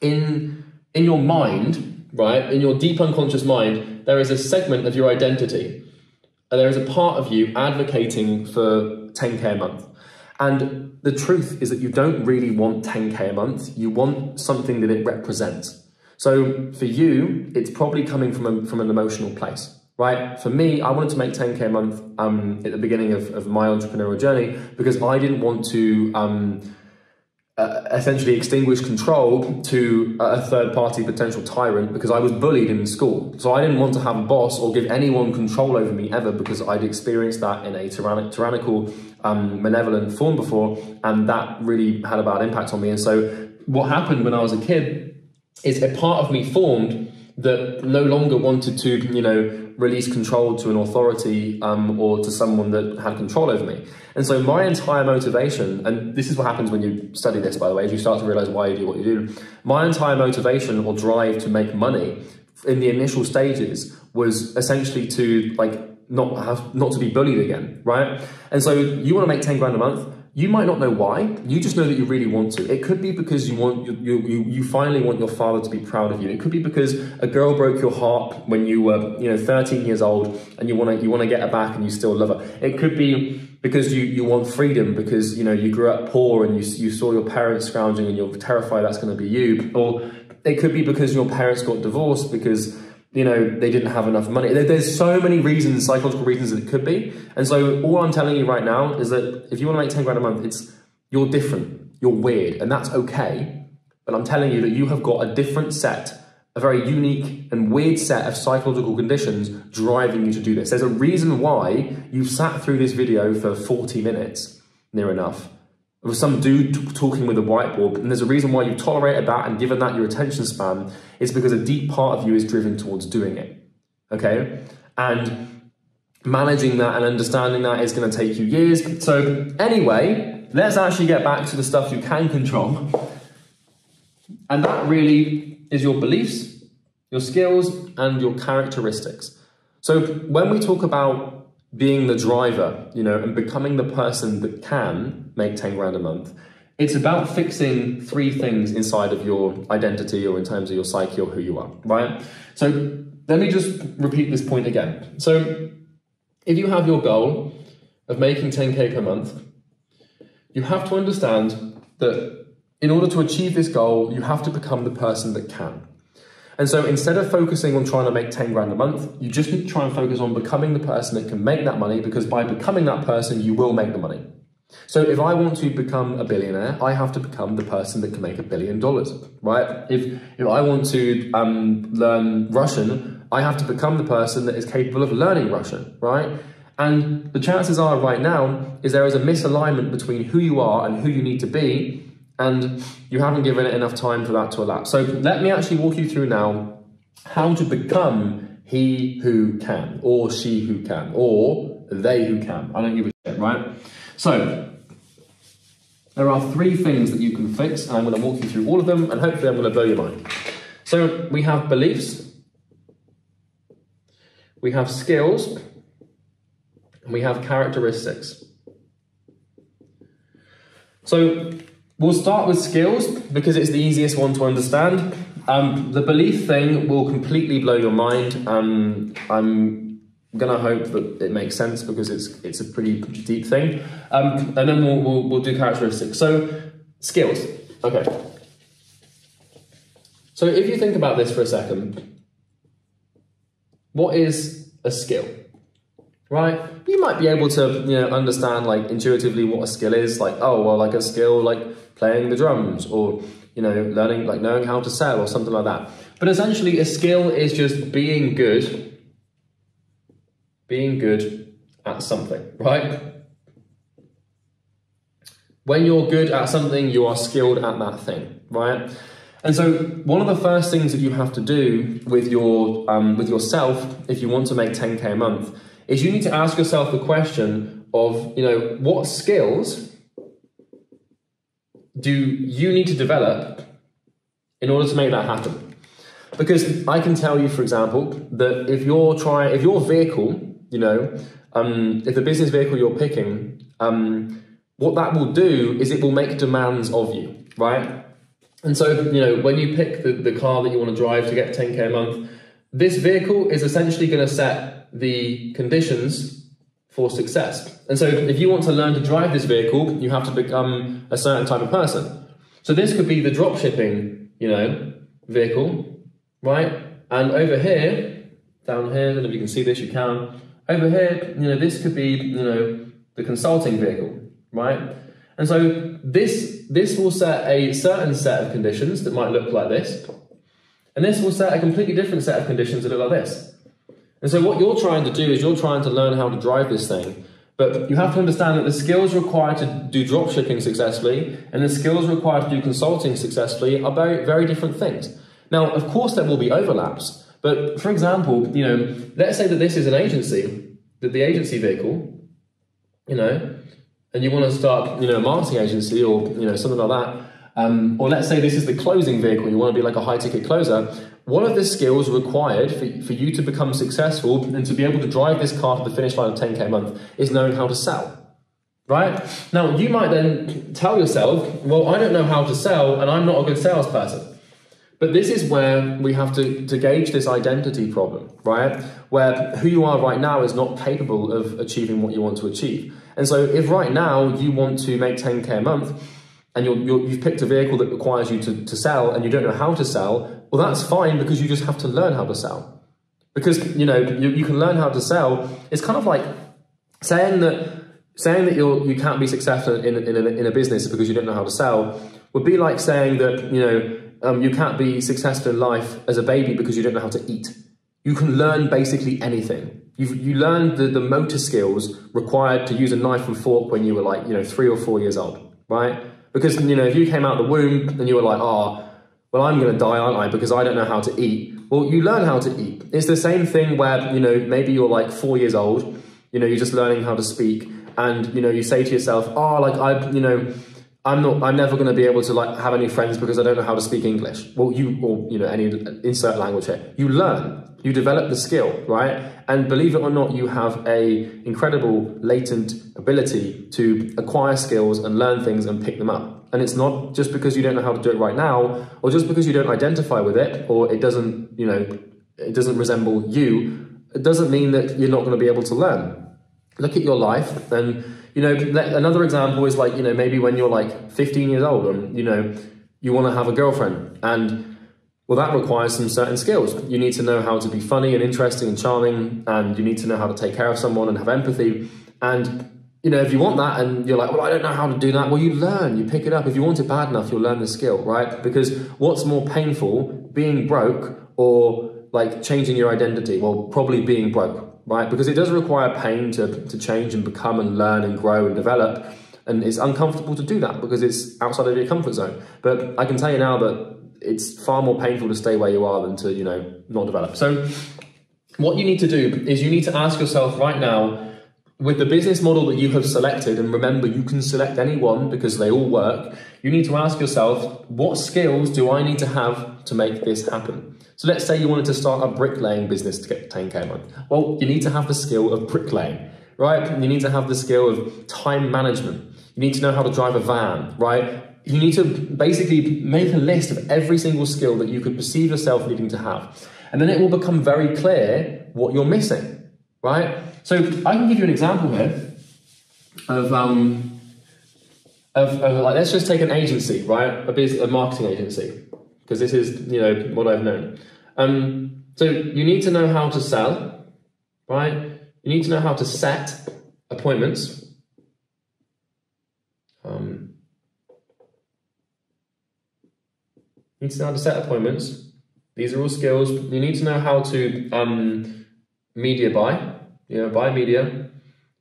in, in your mind, right, in your deep unconscious mind, there is a segment of your identity. And there is a part of you advocating for 10k a month. And the truth is that you don't really want 10K a month. You want something that it represents. So for you, it's probably coming from, a, from an emotional place right? For me, I wanted to make 10K a month um, at the beginning of, of my entrepreneurial journey because I didn't want to um, uh, essentially extinguish control to a third party potential tyrant because I was bullied in school. So I didn't want to have a boss or give anyone control over me ever because I'd experienced that in a tyrannic, tyrannical, um, malevolent form before, and that really had a bad impact on me. And so what happened when I was a kid is a part of me formed that no longer wanted to, you know, release control to an authority um, or to someone that had control over me. And so my entire motivation, and this is what happens when you study this, by the way, as you start to realize why you do what you do. My entire motivation or drive to make money in the initial stages was essentially to like not have not to be bullied again, right? And so you want to make 10 grand a month you might not know why. You just know that you really want to. It could be because you want you, you you finally want your father to be proud of you. It could be because a girl broke your heart when you were you know 13 years old and you want to you want to get her back and you still love her. It could be because you you want freedom because you know you grew up poor and you you saw your parents scrounging and you're terrified that's going to be you. Or it could be because your parents got divorced because you know, they didn't have enough money. There's so many reasons, psychological reasons that it could be. And so all I'm telling you right now is that if you want to make 10 grand a month, it's you're different, you're weird, and that's okay. But I'm telling you that you have got a different set, a very unique and weird set of psychological conditions driving you to do this. There's a reason why you've sat through this video for 40 minutes, near enough of some dude talking with a whiteboard, and there's a reason why you tolerated that and given that your attention span, is because a deep part of you is driven towards doing it. Okay? And managing that and understanding that is going to take you years. So, anyway, let's actually get back to the stuff you can control. And that really is your beliefs, your skills, and your characteristics. So, when we talk about being the driver, you know, and becoming the person that can make 10 grand a month, it's about fixing three things inside of your identity or in terms of your psyche or who you are, right? So let me just repeat this point again. So if you have your goal of making 10K per month, you have to understand that in order to achieve this goal, you have to become the person that can. And so instead of focusing on trying to make 10 grand a month, you just need to try and focus on becoming the person that can make that money because by becoming that person, you will make the money. So if I want to become a billionaire, I have to become the person that can make a billion dollars, right? If, if I want to um, learn Russian, I have to become the person that is capable of learning Russian, right? And the chances are right now is there is a misalignment between who you are and who you need to be and you haven't given it enough time for that to elapse. So let me actually walk you through now how to become he who can, or she who can, or they who can. I don't give a shit, right? So there are three things that you can fix, and I'm going to walk you through all of them, and hopefully I'm going to blow your mind. So we have beliefs, we have skills, and we have characteristics. So We'll start with skills because it's the easiest one to understand. Um, the belief thing will completely blow your mind. Um, I'm gonna hope that it makes sense because it's it's a pretty deep thing. Um, and then we'll, we'll, we'll do characteristics. So skills. Okay. So if you think about this for a second, what is a skill? Right? You might be able to you know understand like intuitively what a skill is. Like oh well, like a skill like playing the drums or you know learning like knowing how to sell or something like that. But essentially a skill is just being good being good at something right? When you're good at something you are skilled at that thing right? And so one of the first things that you have to do with your um, with yourself if you want to make 10k a month is you need to ask yourself the question of you know what skills do you need to develop in order to make that happen? Because I can tell you, for example, that if you're trying, if your vehicle, you know, um, if the business vehicle you're picking, um, what that will do is it will make demands of you, right? And so, you know, when you pick the, the car that you want to drive to get 10k a month, this vehicle is essentially going to set the conditions for success. And so if you want to learn to drive this vehicle, you have to become a certain type of person. So this could be the drop shipping, you know, vehicle, right? And over here, down here, I don't know if you can see this, you can. Over here, you know, this could be, you know, the consulting vehicle, right? And so this, this will set a certain set of conditions that might look like this. And this will set a completely different set of conditions that look like this. And so what you're trying to do is you're trying to learn how to drive this thing. But you have to understand that the skills required to do dropshipping successfully and the skills required to do consulting successfully are very, very different things. Now, of course, there will be overlaps. But for example, you know, let's say that this is an agency, that the agency vehicle, you know, and you want to start, you know, a marketing agency or, you know, something like that. Um, or let's say this is the closing vehicle, you want to be like a high ticket closer. One of the skills required for, for you to become successful and to be able to drive this car to the finish line of 10k a month is knowing how to sell. Right? Now, you might then tell yourself, well, I don't know how to sell and I'm not a good salesperson. But this is where we have to, to gauge this identity problem, right? Where who you are right now is not capable of achieving what you want to achieve. And so if right now you want to make 10K a month and you're, you have picked a vehicle that requires you to, to sell and you don't know how to sell, well, that's fine because you just have to learn how to sell. Because, you know, you, you can learn how to sell. It's kind of like saying that saying that you're, you can't be successful in, in, a, in a business because you don't know how to sell would be like saying that, you know, um, you can't be successful in life as a baby because you don't know how to eat. You can learn basically anything. You've, you learned the, the motor skills required to use a knife and fork when you were like, you know, three or four years old, right? Because, you know, if you came out of the womb and you were like, oh, well, I'm going to die, aren't I? Because I don't know how to eat. Well, you learn how to eat. It's the same thing where, you know, maybe you're like four years old, you know, you're just learning how to speak and, you know, you say to yourself, oh, like, I, you know, I'm not. I'm never going to be able to like have any friends because I don't know how to speak English. Well, you or you know any insert language here. You learn. You develop the skill, right? And believe it or not, you have a incredible latent ability to acquire skills and learn things and pick them up. And it's not just because you don't know how to do it right now, or just because you don't identify with it, or it doesn't, you know, it doesn't resemble you. It doesn't mean that you're not going to be able to learn. Look at your life and you know, another example is like, you know, maybe when you're like 15 years old and, you know, you want to have a girlfriend and well, that requires some certain skills. You need to know how to be funny and interesting and charming, and you need to know how to take care of someone and have empathy. And, you know, if you want that and you're like, well, I don't know how to do that, well, you learn, you pick it up. If you want it bad enough, you'll learn the skill, right? Because what's more painful, being broke or like changing your identity? Well, probably being broke right? Because it does require pain to, to change and become and learn and grow and develop. And it's uncomfortable to do that because it's outside of your comfort zone. But I can tell you now that it's far more painful to stay where you are than to, you know, not develop. So what you need to do is you need to ask yourself right now, with the business model that you have selected, and remember you can select any one because they all work, you need to ask yourself, what skills do I need to have to make this happen? So let's say you wanted to start a bricklaying business to get 10k a month. Well, you need to have the skill of bricklaying, right? You need to have the skill of time management. You need to know how to drive a van, right? You need to basically make a list of every single skill that you could perceive yourself needing to have. And then it will become very clear what you're missing, right? So I can give you an example here of, um, of, of like, let's just take an agency, right? A, business, a marketing agency because this is you know what I've known. Um, so you need to know how to sell, right? You need to know how to set appointments. Um, you need to know how to set appointments. These are all skills. You need to know how to um, media buy, you know, buy media.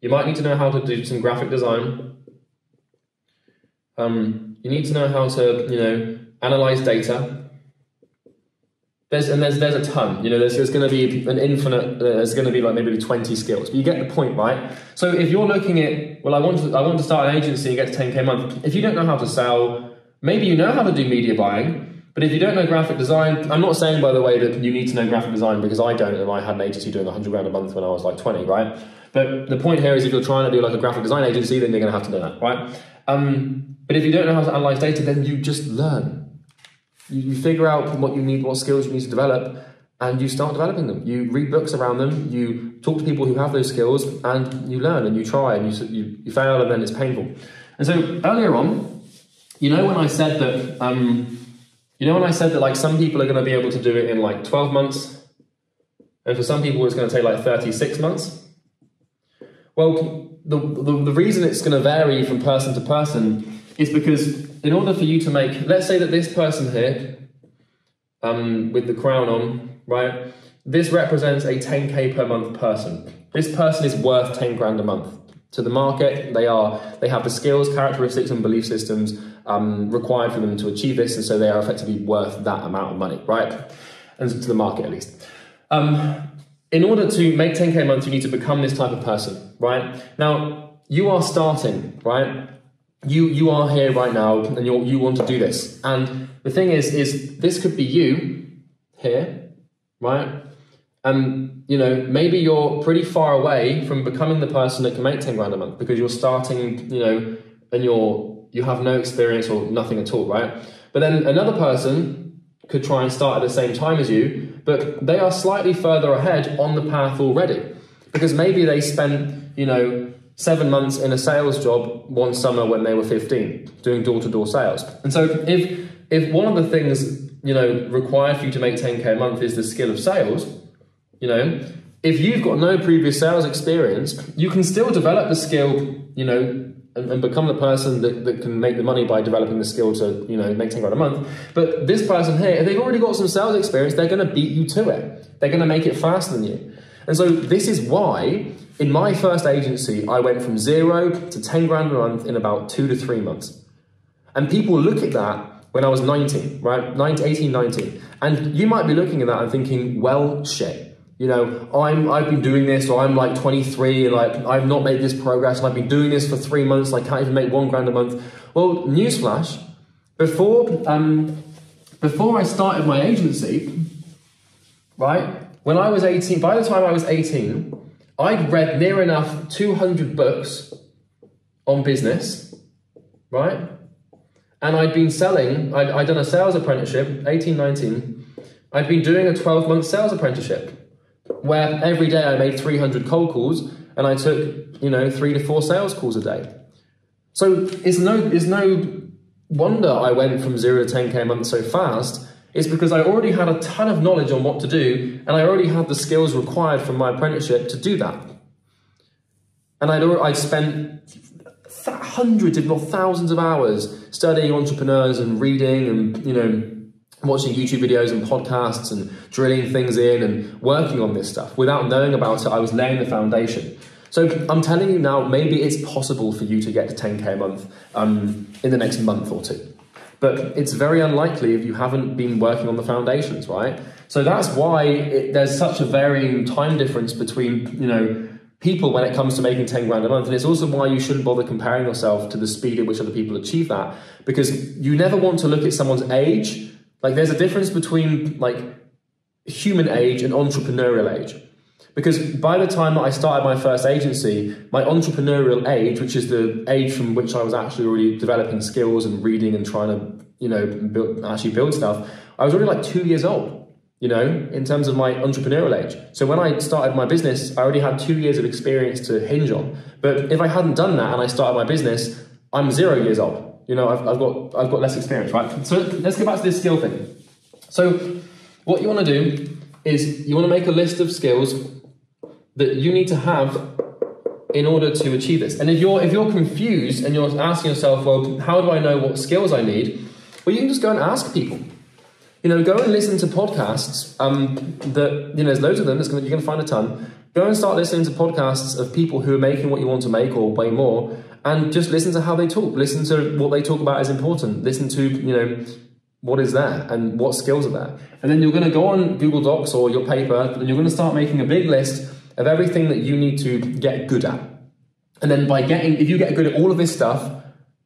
You might need to know how to do some graphic design. Um, you need to know how to, you know, analyze data. There's and there's there's a ton. You know, there's, there's going to be an infinite. Uh, there's going to be like maybe 20 skills, but you get the point, right? So if you're looking at, well, I want to I want to start an agency and get to 10k a month. If you don't know how to sell, maybe you know how to do media buying. But if you don't know graphic design, I'm not saying by the way that you need to know graphic design because I don't, and I had an agency doing 100 grand a month when I was like 20, right? But the point here is if you're trying to do like a graphic design agency, then you're going to have to know that, right? Um, but if you don't know how to analyze data, then you just learn. You, you figure out what you need, what skills you need to develop, and you start developing them. You read books around them, you talk to people who have those skills, and you learn and you try and you, you, you fail and then it's painful. And so earlier on, you know when I said that, um, you know when I said that like some people are going to be able to do it in like 12 months, and for some people it's going to take like 36 months? Well, the, the, the reason it's going to vary from person to person is because in order for you to make, let's say that this person here, um, with the crown on, right? This represents a 10k per month person. This person is worth 10 grand a month to the market. They are they have the skills, characteristics, and belief systems um, required for them to achieve this, and so they are effectively worth that amount of money, right? And to the market at least. Um, in order to make 10k a month, you need to become this type of person, right? Now you are starting, right? You you are here right now, and you you want to do this, and the thing is, is this could be you here, right? And you know, maybe you're pretty far away from becoming the person that can make 10 grand a month because you're starting, you know, and you're you have no experience or nothing at all, right? But then another person could try and start at the same time as you, but they are slightly further ahead on the path already. Because maybe they spent, you know, seven months in a sales job one summer when they were 15, doing door-to-door sales. And so if if one of the things you know required for you to make 10k a month is the skill of sales, you know, if you've got no previous sales experience, you can still develop the skill, you know, and, and, become the person that, that can make the money by developing the skill to, you know, make 10 grand a month. But this person here, if they've already got some sales experience, they're going to beat you to it. They're going to make it faster than you. And so this is why in my first agency, I went from zero to 10 grand a month in about two to three months. And people look at that when I was 19, right? 19, 18, 19. And you might be looking at that and thinking, well, shit. You know, I'm I've been doing this, or I'm like 23, and like I've not made this progress, and I've been doing this for three months, I can't even make one grand a month. Well, newsflash, before um before I started my agency, right? When I was 18, by the time I was 18, I'd read near enough 200 books on business, right? And I'd been selling, I'd, I'd done a sales apprenticeship, 18, 19. I'd been doing a 12 month sales apprenticeship where every day I made 300 cold calls and I took, you know, three to four sales calls a day. So it's no, it's no wonder I went from zero to 10K a month so fast. It's because I already had a ton of knowledge on what to do and I already had the skills required from my apprenticeship to do that. And I'd, I'd spent hundreds, if not thousands of hours studying entrepreneurs and reading and, you know, watching YouTube videos and podcasts and drilling things in and working on this stuff. Without knowing about it, I was laying the foundation. So I'm telling you now, maybe it's possible for you to get to 10k a month um, in the next month or two. But it's very unlikely if you haven't been working on the foundations, right? So that's why it, there's such a varying time difference between, you know, people when it comes to making 10 grand a month. And it's also why you shouldn't bother comparing yourself to the speed at which other people achieve that. Because you never want to look at someone's age. Like there's a difference between like human age and entrepreneurial age. Because by the time that I started my first agency, my entrepreneurial age, which is the age from which I was actually already developing skills and reading and trying to, you know, build, actually build stuff, I was already like two years old you know, in terms of my entrepreneurial age. So when I started my business, I already had two years of experience to hinge on. But if I hadn't done that and I started my business, I'm zero years old. You know, I've, I've got I've got less experience, right? So let's go back to this skill thing. So what you want to do is you want to make a list of skills that you need to have in order to achieve this. And if you're if you're confused and you're asking yourself, well, how do I know what skills I need? Well, you can just go and ask people. You know, go and listen to podcasts. Um, that you know, there's loads of them. Gonna, you're going to find a ton. Go and start listening to podcasts of people who are making what you want to make or way more, and just listen to how they talk. Listen to what they talk about is important. Listen to you know what is there and what skills are there. And then you're going to go on Google Docs or your paper, and you're going to start making a big list of everything that you need to get good at. And then by getting, if you get good at all of this stuff,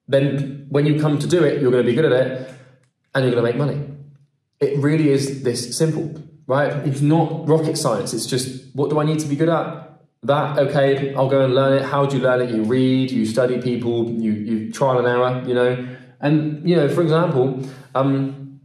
then when you come to do it, you're going to be good at it, and you're going to make money. It really is this simple, right? It's not rocket science. It's just what do I need to be good at? That okay, I'll go and learn it. How do you learn it? You read, you study people, you you trial and error, you know. And you know, for example, um,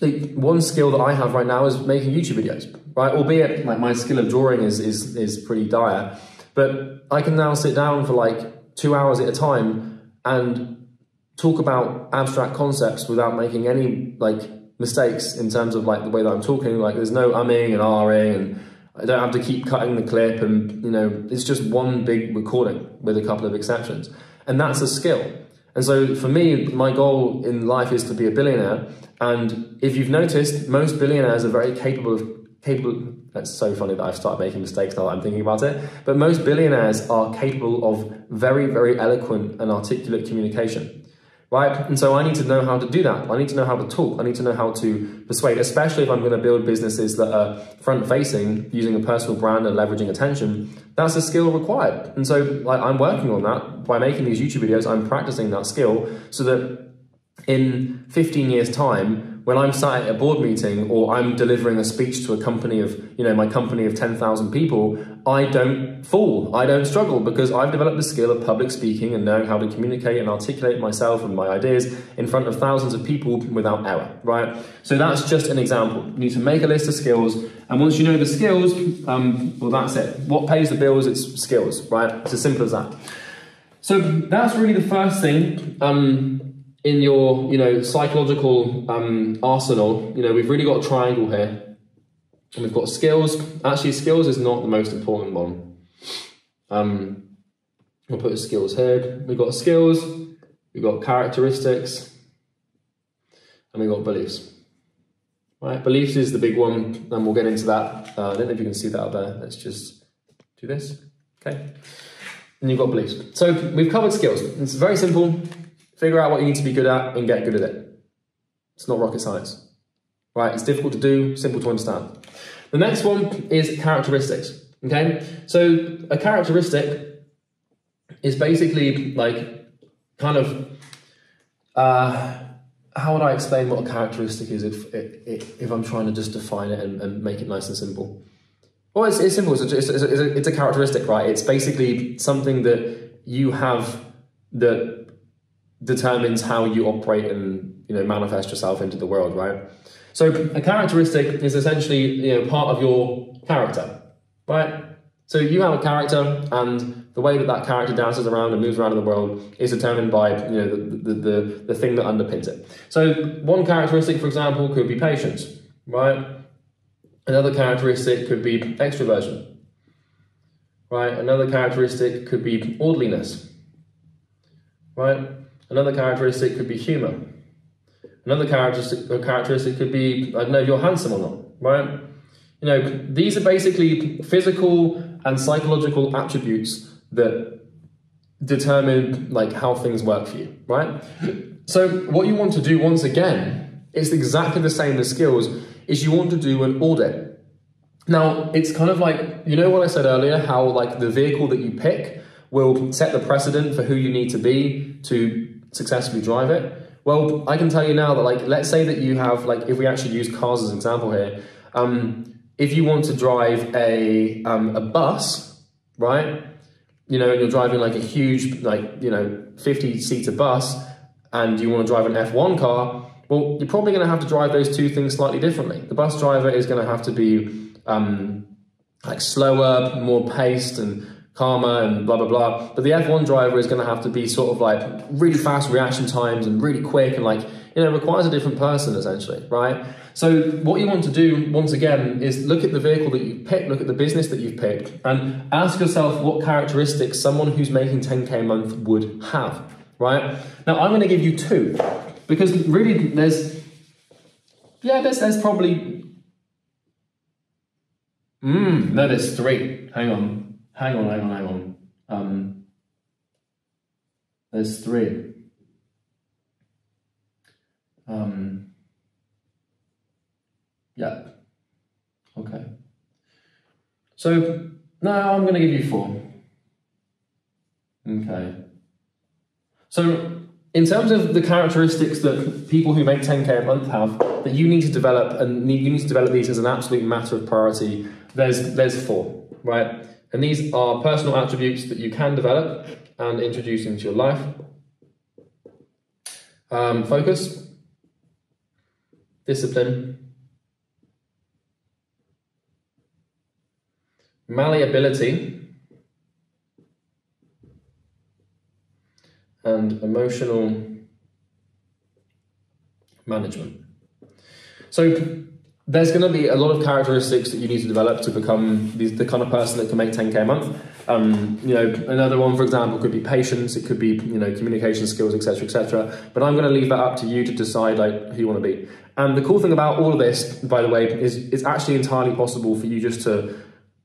the one skill that I have right now is making YouTube videos, right? Albeit like my skill of drawing is is is pretty dire, but I can now sit down for like two hours at a time and talk about abstract concepts without making any like mistakes in terms of like the way that I'm talking. Like there's no umming and ahhing and I don't have to keep cutting the clip and you know it's just one big recording with a couple of exceptions, and that's a skill. And so for me, my goal in life is to be a billionaire. And if you've noticed, most billionaires are very capable of capable. That's so funny that I've started making mistakes now that I'm thinking about it. But most billionaires are capable of very, very eloquent and articulate communication right? And so I need to know how to do that. I need to know how to talk. I need to know how to persuade, especially if I'm going to build businesses that are front facing, using a personal brand and leveraging attention. That's a skill required. And so like, I'm working on that by making these YouTube videos. I'm practicing that skill so that in 15 years time, when I'm sat at a board meeting or I'm delivering a speech to a company of, you know, my company of 10,000 people, I don't fall. I don't struggle because I've developed the skill of public speaking and knowing how to communicate and articulate myself and my ideas in front of thousands of people without error, right? So that's just an example. You need to make a list of skills. And once you know the skills, um, well, that's it. What pays the bills? It's skills, right? It's as simple as that. So that's really the first thing. Um, in your you know psychological um, arsenal, you know we've really got a triangle here, and we've got skills. Actually, skills is not the most important one. Um, we'll put skills here. We've got skills, we've got characteristics, and we've got beliefs. Right, beliefs is the big one, and we'll get into that. Uh, I don't know if you can see that up there. Let's just do this. Okay. And you've got beliefs. So we've covered skills. It's very simple. Figure out what you need to be good at and get good at it. It's not rocket science. Right? It's difficult to do, simple to understand. The next one is characteristics. Okay? So a characteristic is basically like kind of uh, how would I explain what a characteristic is if if, if I'm trying to just define it and, and make it nice and simple? Well, it's, it's simple. It's a, it's, a, it's a characteristic, right? It's basically something that you have that determines how you operate and you know manifest yourself into the world, right? So a characteristic is essentially you know part of your character, right? So you have a character, and the way that that character dances around and moves around in the world is determined by you know the the, the, the thing that underpins it. So one characteristic, for example, could be patience, right? Another characteristic could be extroversion, right? Another characteristic could be orderliness, right? Another characteristic could be humor. Another characteristic, characteristic could be, I don't know, if you're handsome or not, right? You know, these are basically physical and psychological attributes that determine like how things work for you, right? So what you want to do once again it's exactly the same as skills, is you want to do an audit. Now, it's kind of like, you know what I said earlier, how like the vehicle that you pick will set the precedent for who you need to be to successfully drive it? Well, I can tell you now that like, let's say that you have like, if we actually use cars as an example here, um, if you want to drive a, um, a bus, right? You know, and you're driving like a huge, like, you know, 50 seater bus and you want to drive an F1 car, well, you're probably going to have to drive those two things slightly differently. The bus driver is going to have to be um, like slower, more paced and calmer and blah blah blah. But the F1 driver is going to have to be sort of like really fast reaction times and really quick and like you know requires a different person essentially, right? So what you want to do once again is look at the vehicle that you've picked, look at the business that you've picked, and ask yourself what characteristics someone who's making 10k a month would have, right? Now I'm going to give you two because really there's yeah there's there's probably Mm, no, there's three. Hang on hang on, hang on, hang on. Um, there's three. Um, yeah. Okay. So now I'm going to give you four. Okay. So in terms of the characteristics that people who make 10k a month have, that you need to develop, and you need to develop these as an absolute matter of priority. There's there's four, right? And these are personal attributes that you can develop and introduce into your life. Um, focus, discipline, malleability, and emotional management. So there's going to be a lot of characteristics that you need to develop to become the, kind of person that can make 10k a month. Um, you know, another one, for example, could be patience. It could be you know communication skills, etc., etc. But I'm going to leave that up to you to decide like who you want to be. And the cool thing about all of this, by the way, is it's actually entirely possible for you just to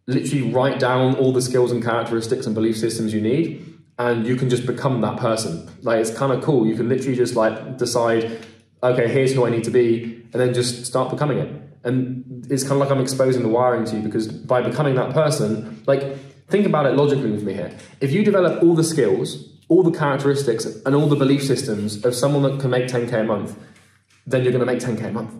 literally write down all the skills and characteristics and belief systems you need, and you can just become that person. Like it's kind of cool. You can literally just like decide, okay, here's who I need to be, and then just start becoming it. And it's kind of like I'm exposing the wiring to you because by becoming that person, like think about it logically with me here. If you develop all the skills, all the characteristics, and all the belief systems of someone that can make 10k a month, then you're going to make 10k a month.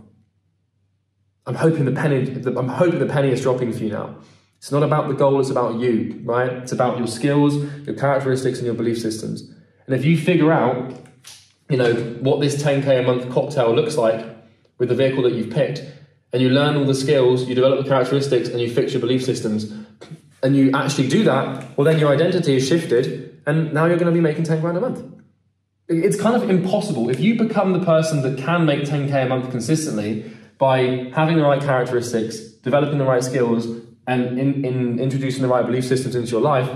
I'm hoping the penny. I'm hoping the penny is dropping for you now. It's not about the goal; it's about you, right? It's about your skills, your characteristics, and your belief systems. And if you figure out, you know, what this 10k a month cocktail looks like with the vehicle that you've picked, and you learn all the skills, you develop the characteristics, and you fix your belief systems, and you actually do that, well, then your identity is shifted, and now you're going to be making 10 grand a month. It's kind of impossible. If you become the person that can make 10k a month consistently by having the right characteristics, developing the right skills, and in, in introducing the right belief systems into your life,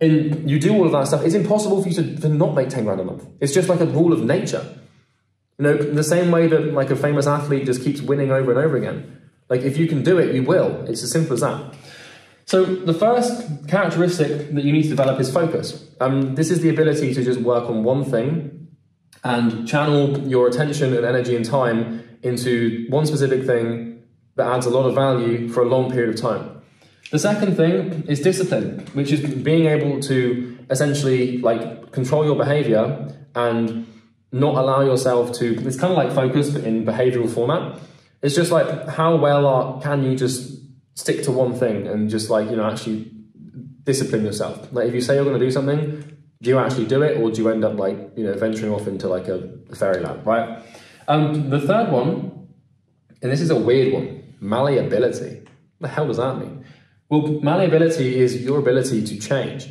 and you do all of that stuff, it's impossible for you to, to not make 10 grand a month. It's just like a rule of nature. You know, the same way that like a famous athlete just keeps winning over and over again. Like if you can do it, you will. It's as simple as that. So the first characteristic that you need to develop is focus. Um, this is the ability to just work on one thing and channel your attention and energy and time into one specific thing that adds a lot of value for a long period of time. The second thing is discipline, which is being able to essentially like control your behavior and not allow yourself to, it's kind of like focus, but in behavioral format. It's just like, how well are, can you just stick to one thing and just like, you know, actually discipline yourself? Like if you say you're going to do something, do you actually do it or do you end up like, you know, venturing off into like a, fairyland, right? Um, the third one, and this is a weird one, malleability. What the hell does that mean? Well, malleability is your ability to change.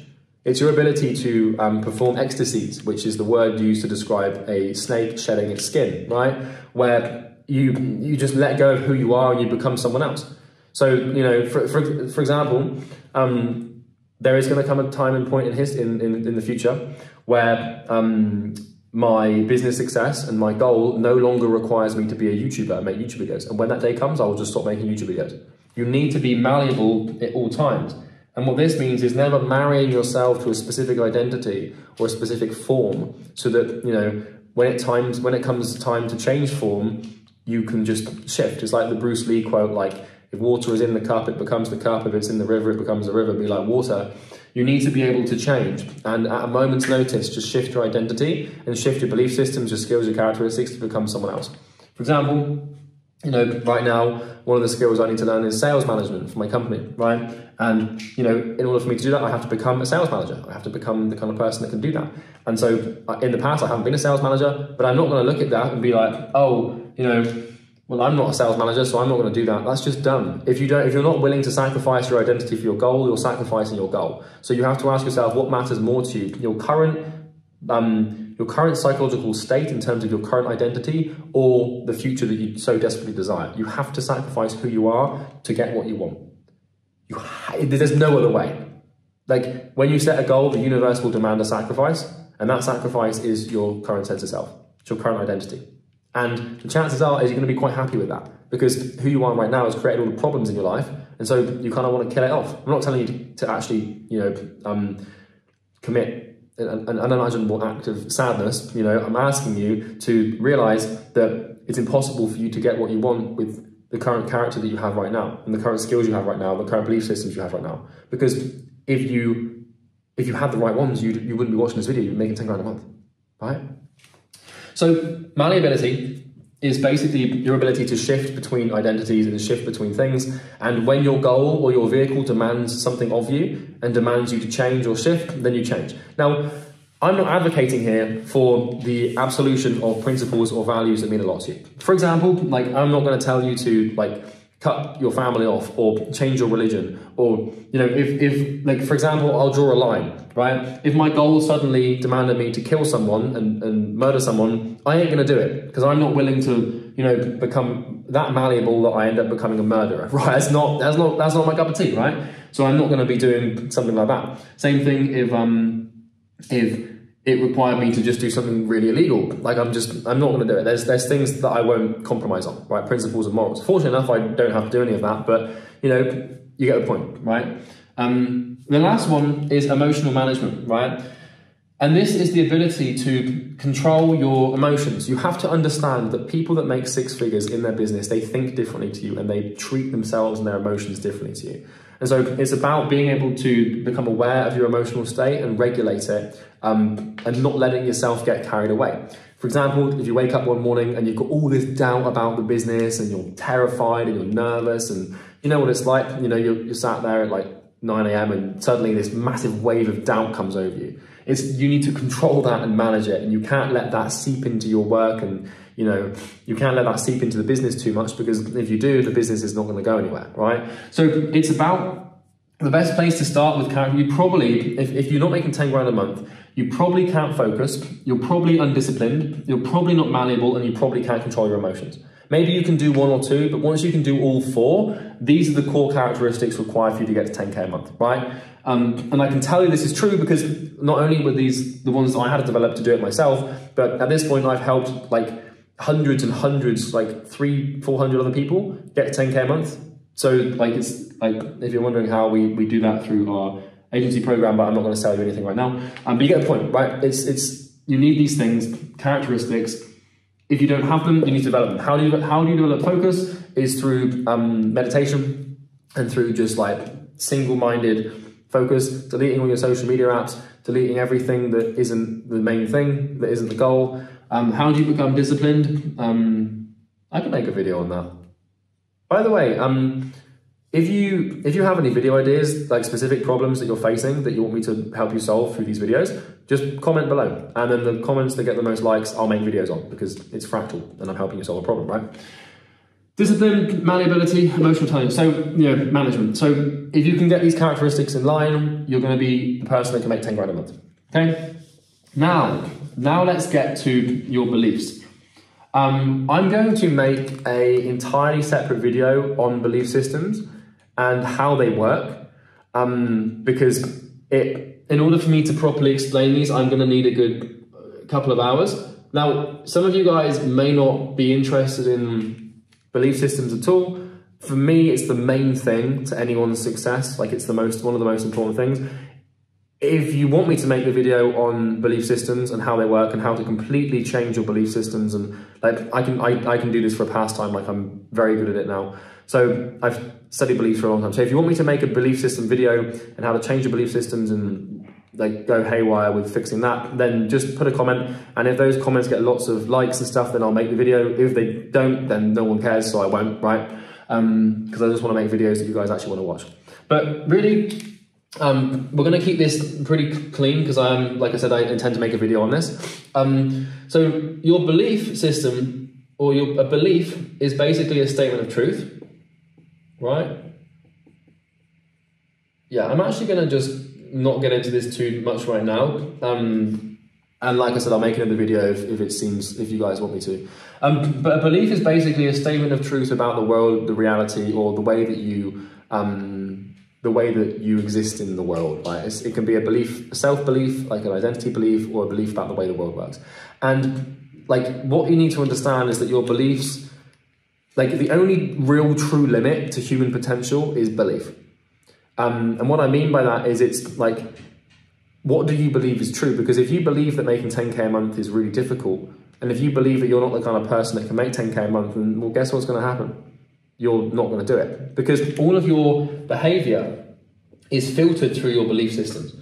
It's your ability to um, perform ecdysis, which is the word used to describe a snake shedding its skin, right? Where you you just let go of who you are and you become someone else. So you know, for for, for example, um, there is going to come a time and point in his in in, in the future where um, my business success and my goal no longer requires me to be a YouTuber and make YouTube videos. And when that day comes, I will just stop making YouTube videos. You need to be malleable at all times. And what this means is never marrying yourself to a specific identity or a specific form so that, you know, when it times when it comes time to change form, you can just shift. It's like the Bruce Lee quote, like, if water is in the cup, it becomes the cup. If it's in the river, it becomes the river. Be like water. You need to be able to change. And at a moment's notice, just shift your identity and shift your belief systems, your skills, your characteristics to become someone else. For example, you know, right now, one of the skills I need to learn is sales management for my company, right? And, you know, in order for me to do that, I have to become a sales manager. I have to become the kind of person that can do that. And so uh, in the past, I haven't been a sales manager, but I'm not going to look at that and be like, oh, you know, well, I'm not a sales manager, so I'm not going to do that. That's just dumb. If you don't, if you're not willing to sacrifice your identity for your goal, you're sacrificing your goal. So you have to ask yourself, what matters more to you? Your current, um, your current psychological state in terms of your current identity or the future that you so desperately desire. You have to sacrifice who you are to get what you want. You there's no other way. Like when you set a goal, the universe will demand a sacrifice, and that sacrifice is your current sense of self, it's your current identity. And the chances are is you're going to be quite happy with that because who you are right now has created all the problems in your life, and so you kind of want to kill it off. I'm not telling you to, to actually, you know, um, commit an, unimaginable act of sadness, you know, I'm asking you to realize that it's impossible for you to get what you want with the current character that you have right now and the current skills you have right now, the current belief systems you have right now. Because if you if you had the right ones, you you wouldn't be watching this video, you'd be making 10 grand a month, right? So malleability is basically your ability to shift between identities and shift between things. And when your goal or your vehicle demands something of you and demands you to change or shift, then you change. Now, I'm not advocating here for the absolution of principles or values that mean a lot to you. For example, like I'm not going to tell you to like cut your family off or change your religion or you know if, if like for example i'll draw a line right? If my goal suddenly demanded me to kill someone and, and murder someone i ain't going to do it because i'm not willing to you know become that malleable that i end up becoming a murderer right? That's not that's not that's not my cup of tea right? So i'm not going to be doing something like that. Same thing if um if it required me to just do something really illegal. Like I'm just, I'm not going to do it. There's, there's things that I won't compromise on, right? Principles and morals. Fortunately enough, I don't have to do any of that, but you know, you get the point, right? Um, the last one is emotional management, right? And this is the ability to control your emotions. You have to understand that people that make six figures in their business, they think differently to you and they treat themselves and their emotions differently to you. And so it's about being able to become aware of your emotional state and regulate it um, and not letting yourself get carried away. For example, if you wake up one morning and you've got all this doubt about the business and you're terrified and you're nervous and you know what it's like, you know, you're, you're sat there at like 9 a.m. and suddenly this massive wave of doubt comes over you. It's, you need to control that and manage it and you can't let that seep into your work and you know, you can't let that seep into the business too much because if you do, the business is not going to go anywhere, right? So it's about the best place to start with character. You probably, if, if you're not making 10 grand a month, you probably can't focus, you're probably undisciplined, you're probably not malleable, and you probably can't control your emotions. Maybe you can do one or two, but once you can do all four, these are the core characteristics required for you to get to 10k a month, right? Um, and I can tell you this is true because not only were these the ones that I had to develop to do it myself, but at this point I've helped like hundreds and hundreds, like three, 400 other people get to 10K a month. So like it's like, if you're wondering how we, we do that through our agency program, but I'm not going to sell you anything right now. Um, but you get the point, right? It's, it's, you need these things, characteristics. If you don't have them, you need to develop them. How do you, how do you develop focus? Is through um, meditation and through just like single-minded focus, deleting all your social media apps, deleting everything that isn't the main thing, that isn't the goal, um, how do you become disciplined? Um, I can make a video on that. By the way, um, if you if you have any video ideas, like specific problems that you're facing that you want me to help you solve through these videos, just comment below. And then the comments that get the most likes, I'll make videos on because it's fractal and I'm helping you solve a problem, right? Discipline, malleability, emotional intelligence. So, you know, management. So, if you can get these characteristics in line, you're going to be the person that can make 10 grand a month. Okay? Now, now let's get to your beliefs. Um, I'm going to make a entirely separate video on belief systems and how they work um, because it, in order for me to properly explain these, I'm going to need a good couple of hours. Now, some of you guys may not be interested in belief systems at all. For me, it's the main thing to anyone's success. Like it's the most, one of the most important things if you want me to make the video on belief systems and how they work and how to completely change your belief systems and like I can I, I can do this for a pastime like I'm very good at it now so I've studied beliefs for a long time. So if you want me to make a belief system video and how to change your belief systems and like go haywire with fixing that then just put a comment. And if those comments get lots of likes and stuff then I'll make the video. If they don't then no one cares so I won't right? Because um, I just want to make videos that you guys actually want to watch. But really um, we're going to keep this pretty clean because I'm, like I said, I intend to make a video on this. Um, so your belief system or your a belief is basically a statement of truth, right? Yeah, I'm actually going to just not get into this too much right now. Um, and like I said, I'll make another video if, if it seems, if you guys want me to. Um, but a belief is basically a statement of truth about the world, the reality, or the way that you um, the way that you exist in the world. Right? It's, it can be a belief, a self-belief, like an identity belief, or a belief about the way the world works. And like what you need to understand is that your beliefs, like the only real true limit to human potential is belief. Um, and what I mean by that is it's like, what do you believe is true? Because if you believe that making 10k a month is really difficult, and if you believe that you're not the kind of person that can make 10k a month, then well, guess what's going to happen? you're not going to do it because all of your behavior is filtered through your belief systems.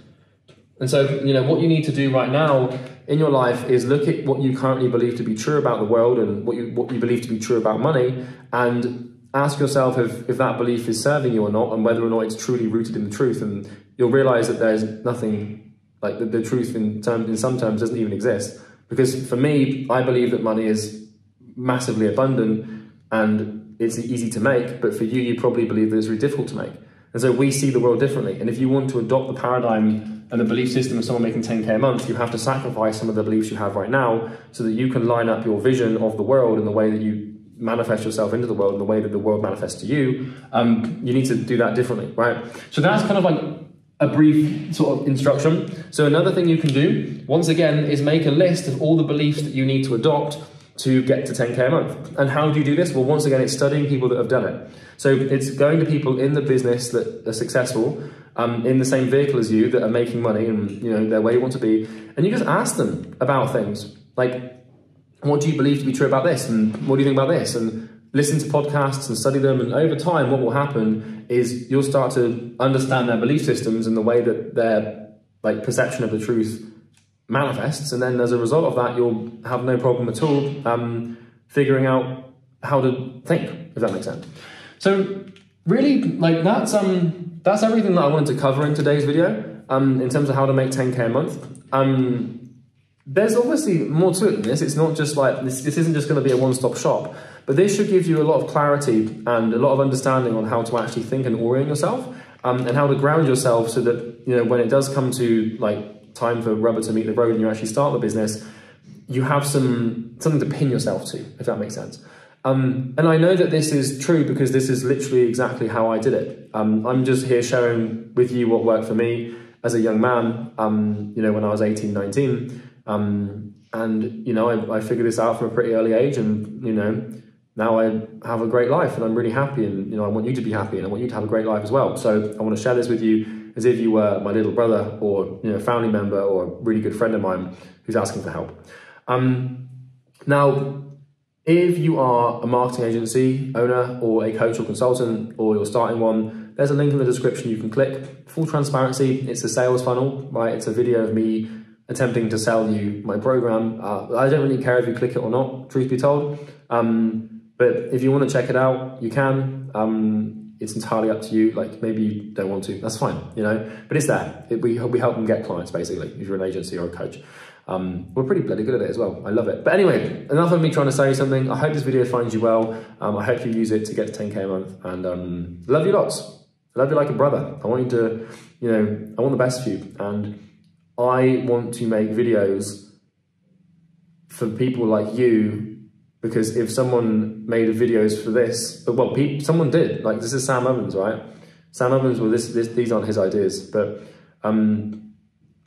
And so, you know, what you need to do right now in your life is look at what you currently believe to be true about the world and what you what you believe to be true about money and ask yourself if, if that belief is serving you or not and whether or not it's truly rooted in the truth and you'll realize that there's nothing Like the, the truth in term, in some terms doesn't even exist. Because for me, I believe that money is massively abundant and it's easy to make, but for you, you probably believe that it's really difficult to make. And so we see the world differently. And if you want to adopt the paradigm and the belief system of someone making 10k a month, you have to sacrifice some of the beliefs you have right now so that you can line up your vision of the world in the way that you manifest yourself into the world and the way that the world manifests to you. Um, you need to do that differently, right? So that's kind of like a brief sort of instruction. So another thing you can do, once again, is make a list of all the beliefs that you need to adopt to get to 10k a month. And how do you do this? Well, once again, it's studying people that have done it. So it's going to people in the business that are successful, um, in the same vehicle as you, that are making money and you know they're where you want to be, and you just ask them about things. Like, what do you believe to be true about this, and what do you think about this, and listen to podcasts and study them, and over time, what will happen is you'll start to understand their belief systems and the way that their like perception of the truth manifests, and then as a result of that, you'll have no problem at all um, figuring out how to think, if that makes sense. So really, like that's um that's everything that I wanted to cover in today's video. Um, in terms of how to make 10k a month. Um, there's obviously more to it than this. It's not just like this. This isn't just going to be a one-stop shop. But this should give you a lot of clarity and a lot of understanding on how to actually think and orient yourself, um, and how to ground yourself so that you know when it does come to like time for rubber to meet the road and you actually start the business, you have some something to pin yourself to, if that makes sense. Um, and I know that this is true because this is literally exactly how I did it. Um, I'm just here sharing with you what worked for me as a young man, um, you know, when I was 18, 19. Um, and, you know, I, I, figured this out from a pretty early age and, you know, now I have a great life and I'm really happy and, you know, I want you to be happy and I want you to have a great life as well. So I want to share this with you as if you were my little brother or, you know, family member or a really good friend of mine who's asking for help. Um, now, if you are a marketing agency owner or a coach or consultant or you're starting one, there's a link in the description you can click. Full transparency, it's a sales funnel, right? It's a video of me attempting to sell you my program. Uh, I don't really care if you click it or not, truth be told. Um, but if you want to check it out, you can. Um, it's entirely up to you. Like maybe you don't want to, that's fine, you know. But it's there. It, we we help them get clients basically. If you're an agency or a coach. Um, we're pretty bloody good at it as well. I love it. But anyway, enough of me trying to say something. I hope this video finds you well. Um, I hope you use it to get to 10k a month. And um, love you lots. I love you like a brother. I want you to, you know, I want the best for you. And I want to make videos for people like you because if someone made videos for this, well, someone did. Like this is Sam Ovens, right? Sam Ovens. Well, this, this these aren't his ideas, but um,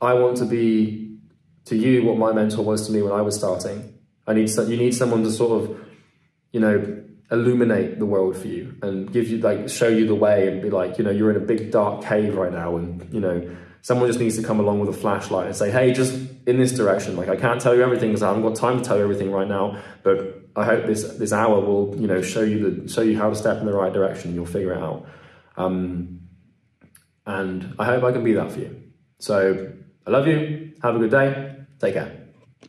I want to be to you what my mentor was to me when I was starting. I need you need someone to sort of, you know, illuminate the world for you and give you like show you the way and be like, you know, you're in a big dark cave right now and you know, someone just needs to come along with a flashlight and say, hey, just in this direction. Like I can't tell you everything because I haven't got time to tell you everything right now, but I hope this this hour will, you know, show you the show you how to step in the right direction. You'll figure it out. Um, and I hope I can be that for you. So I love you. Have a good day. Take care.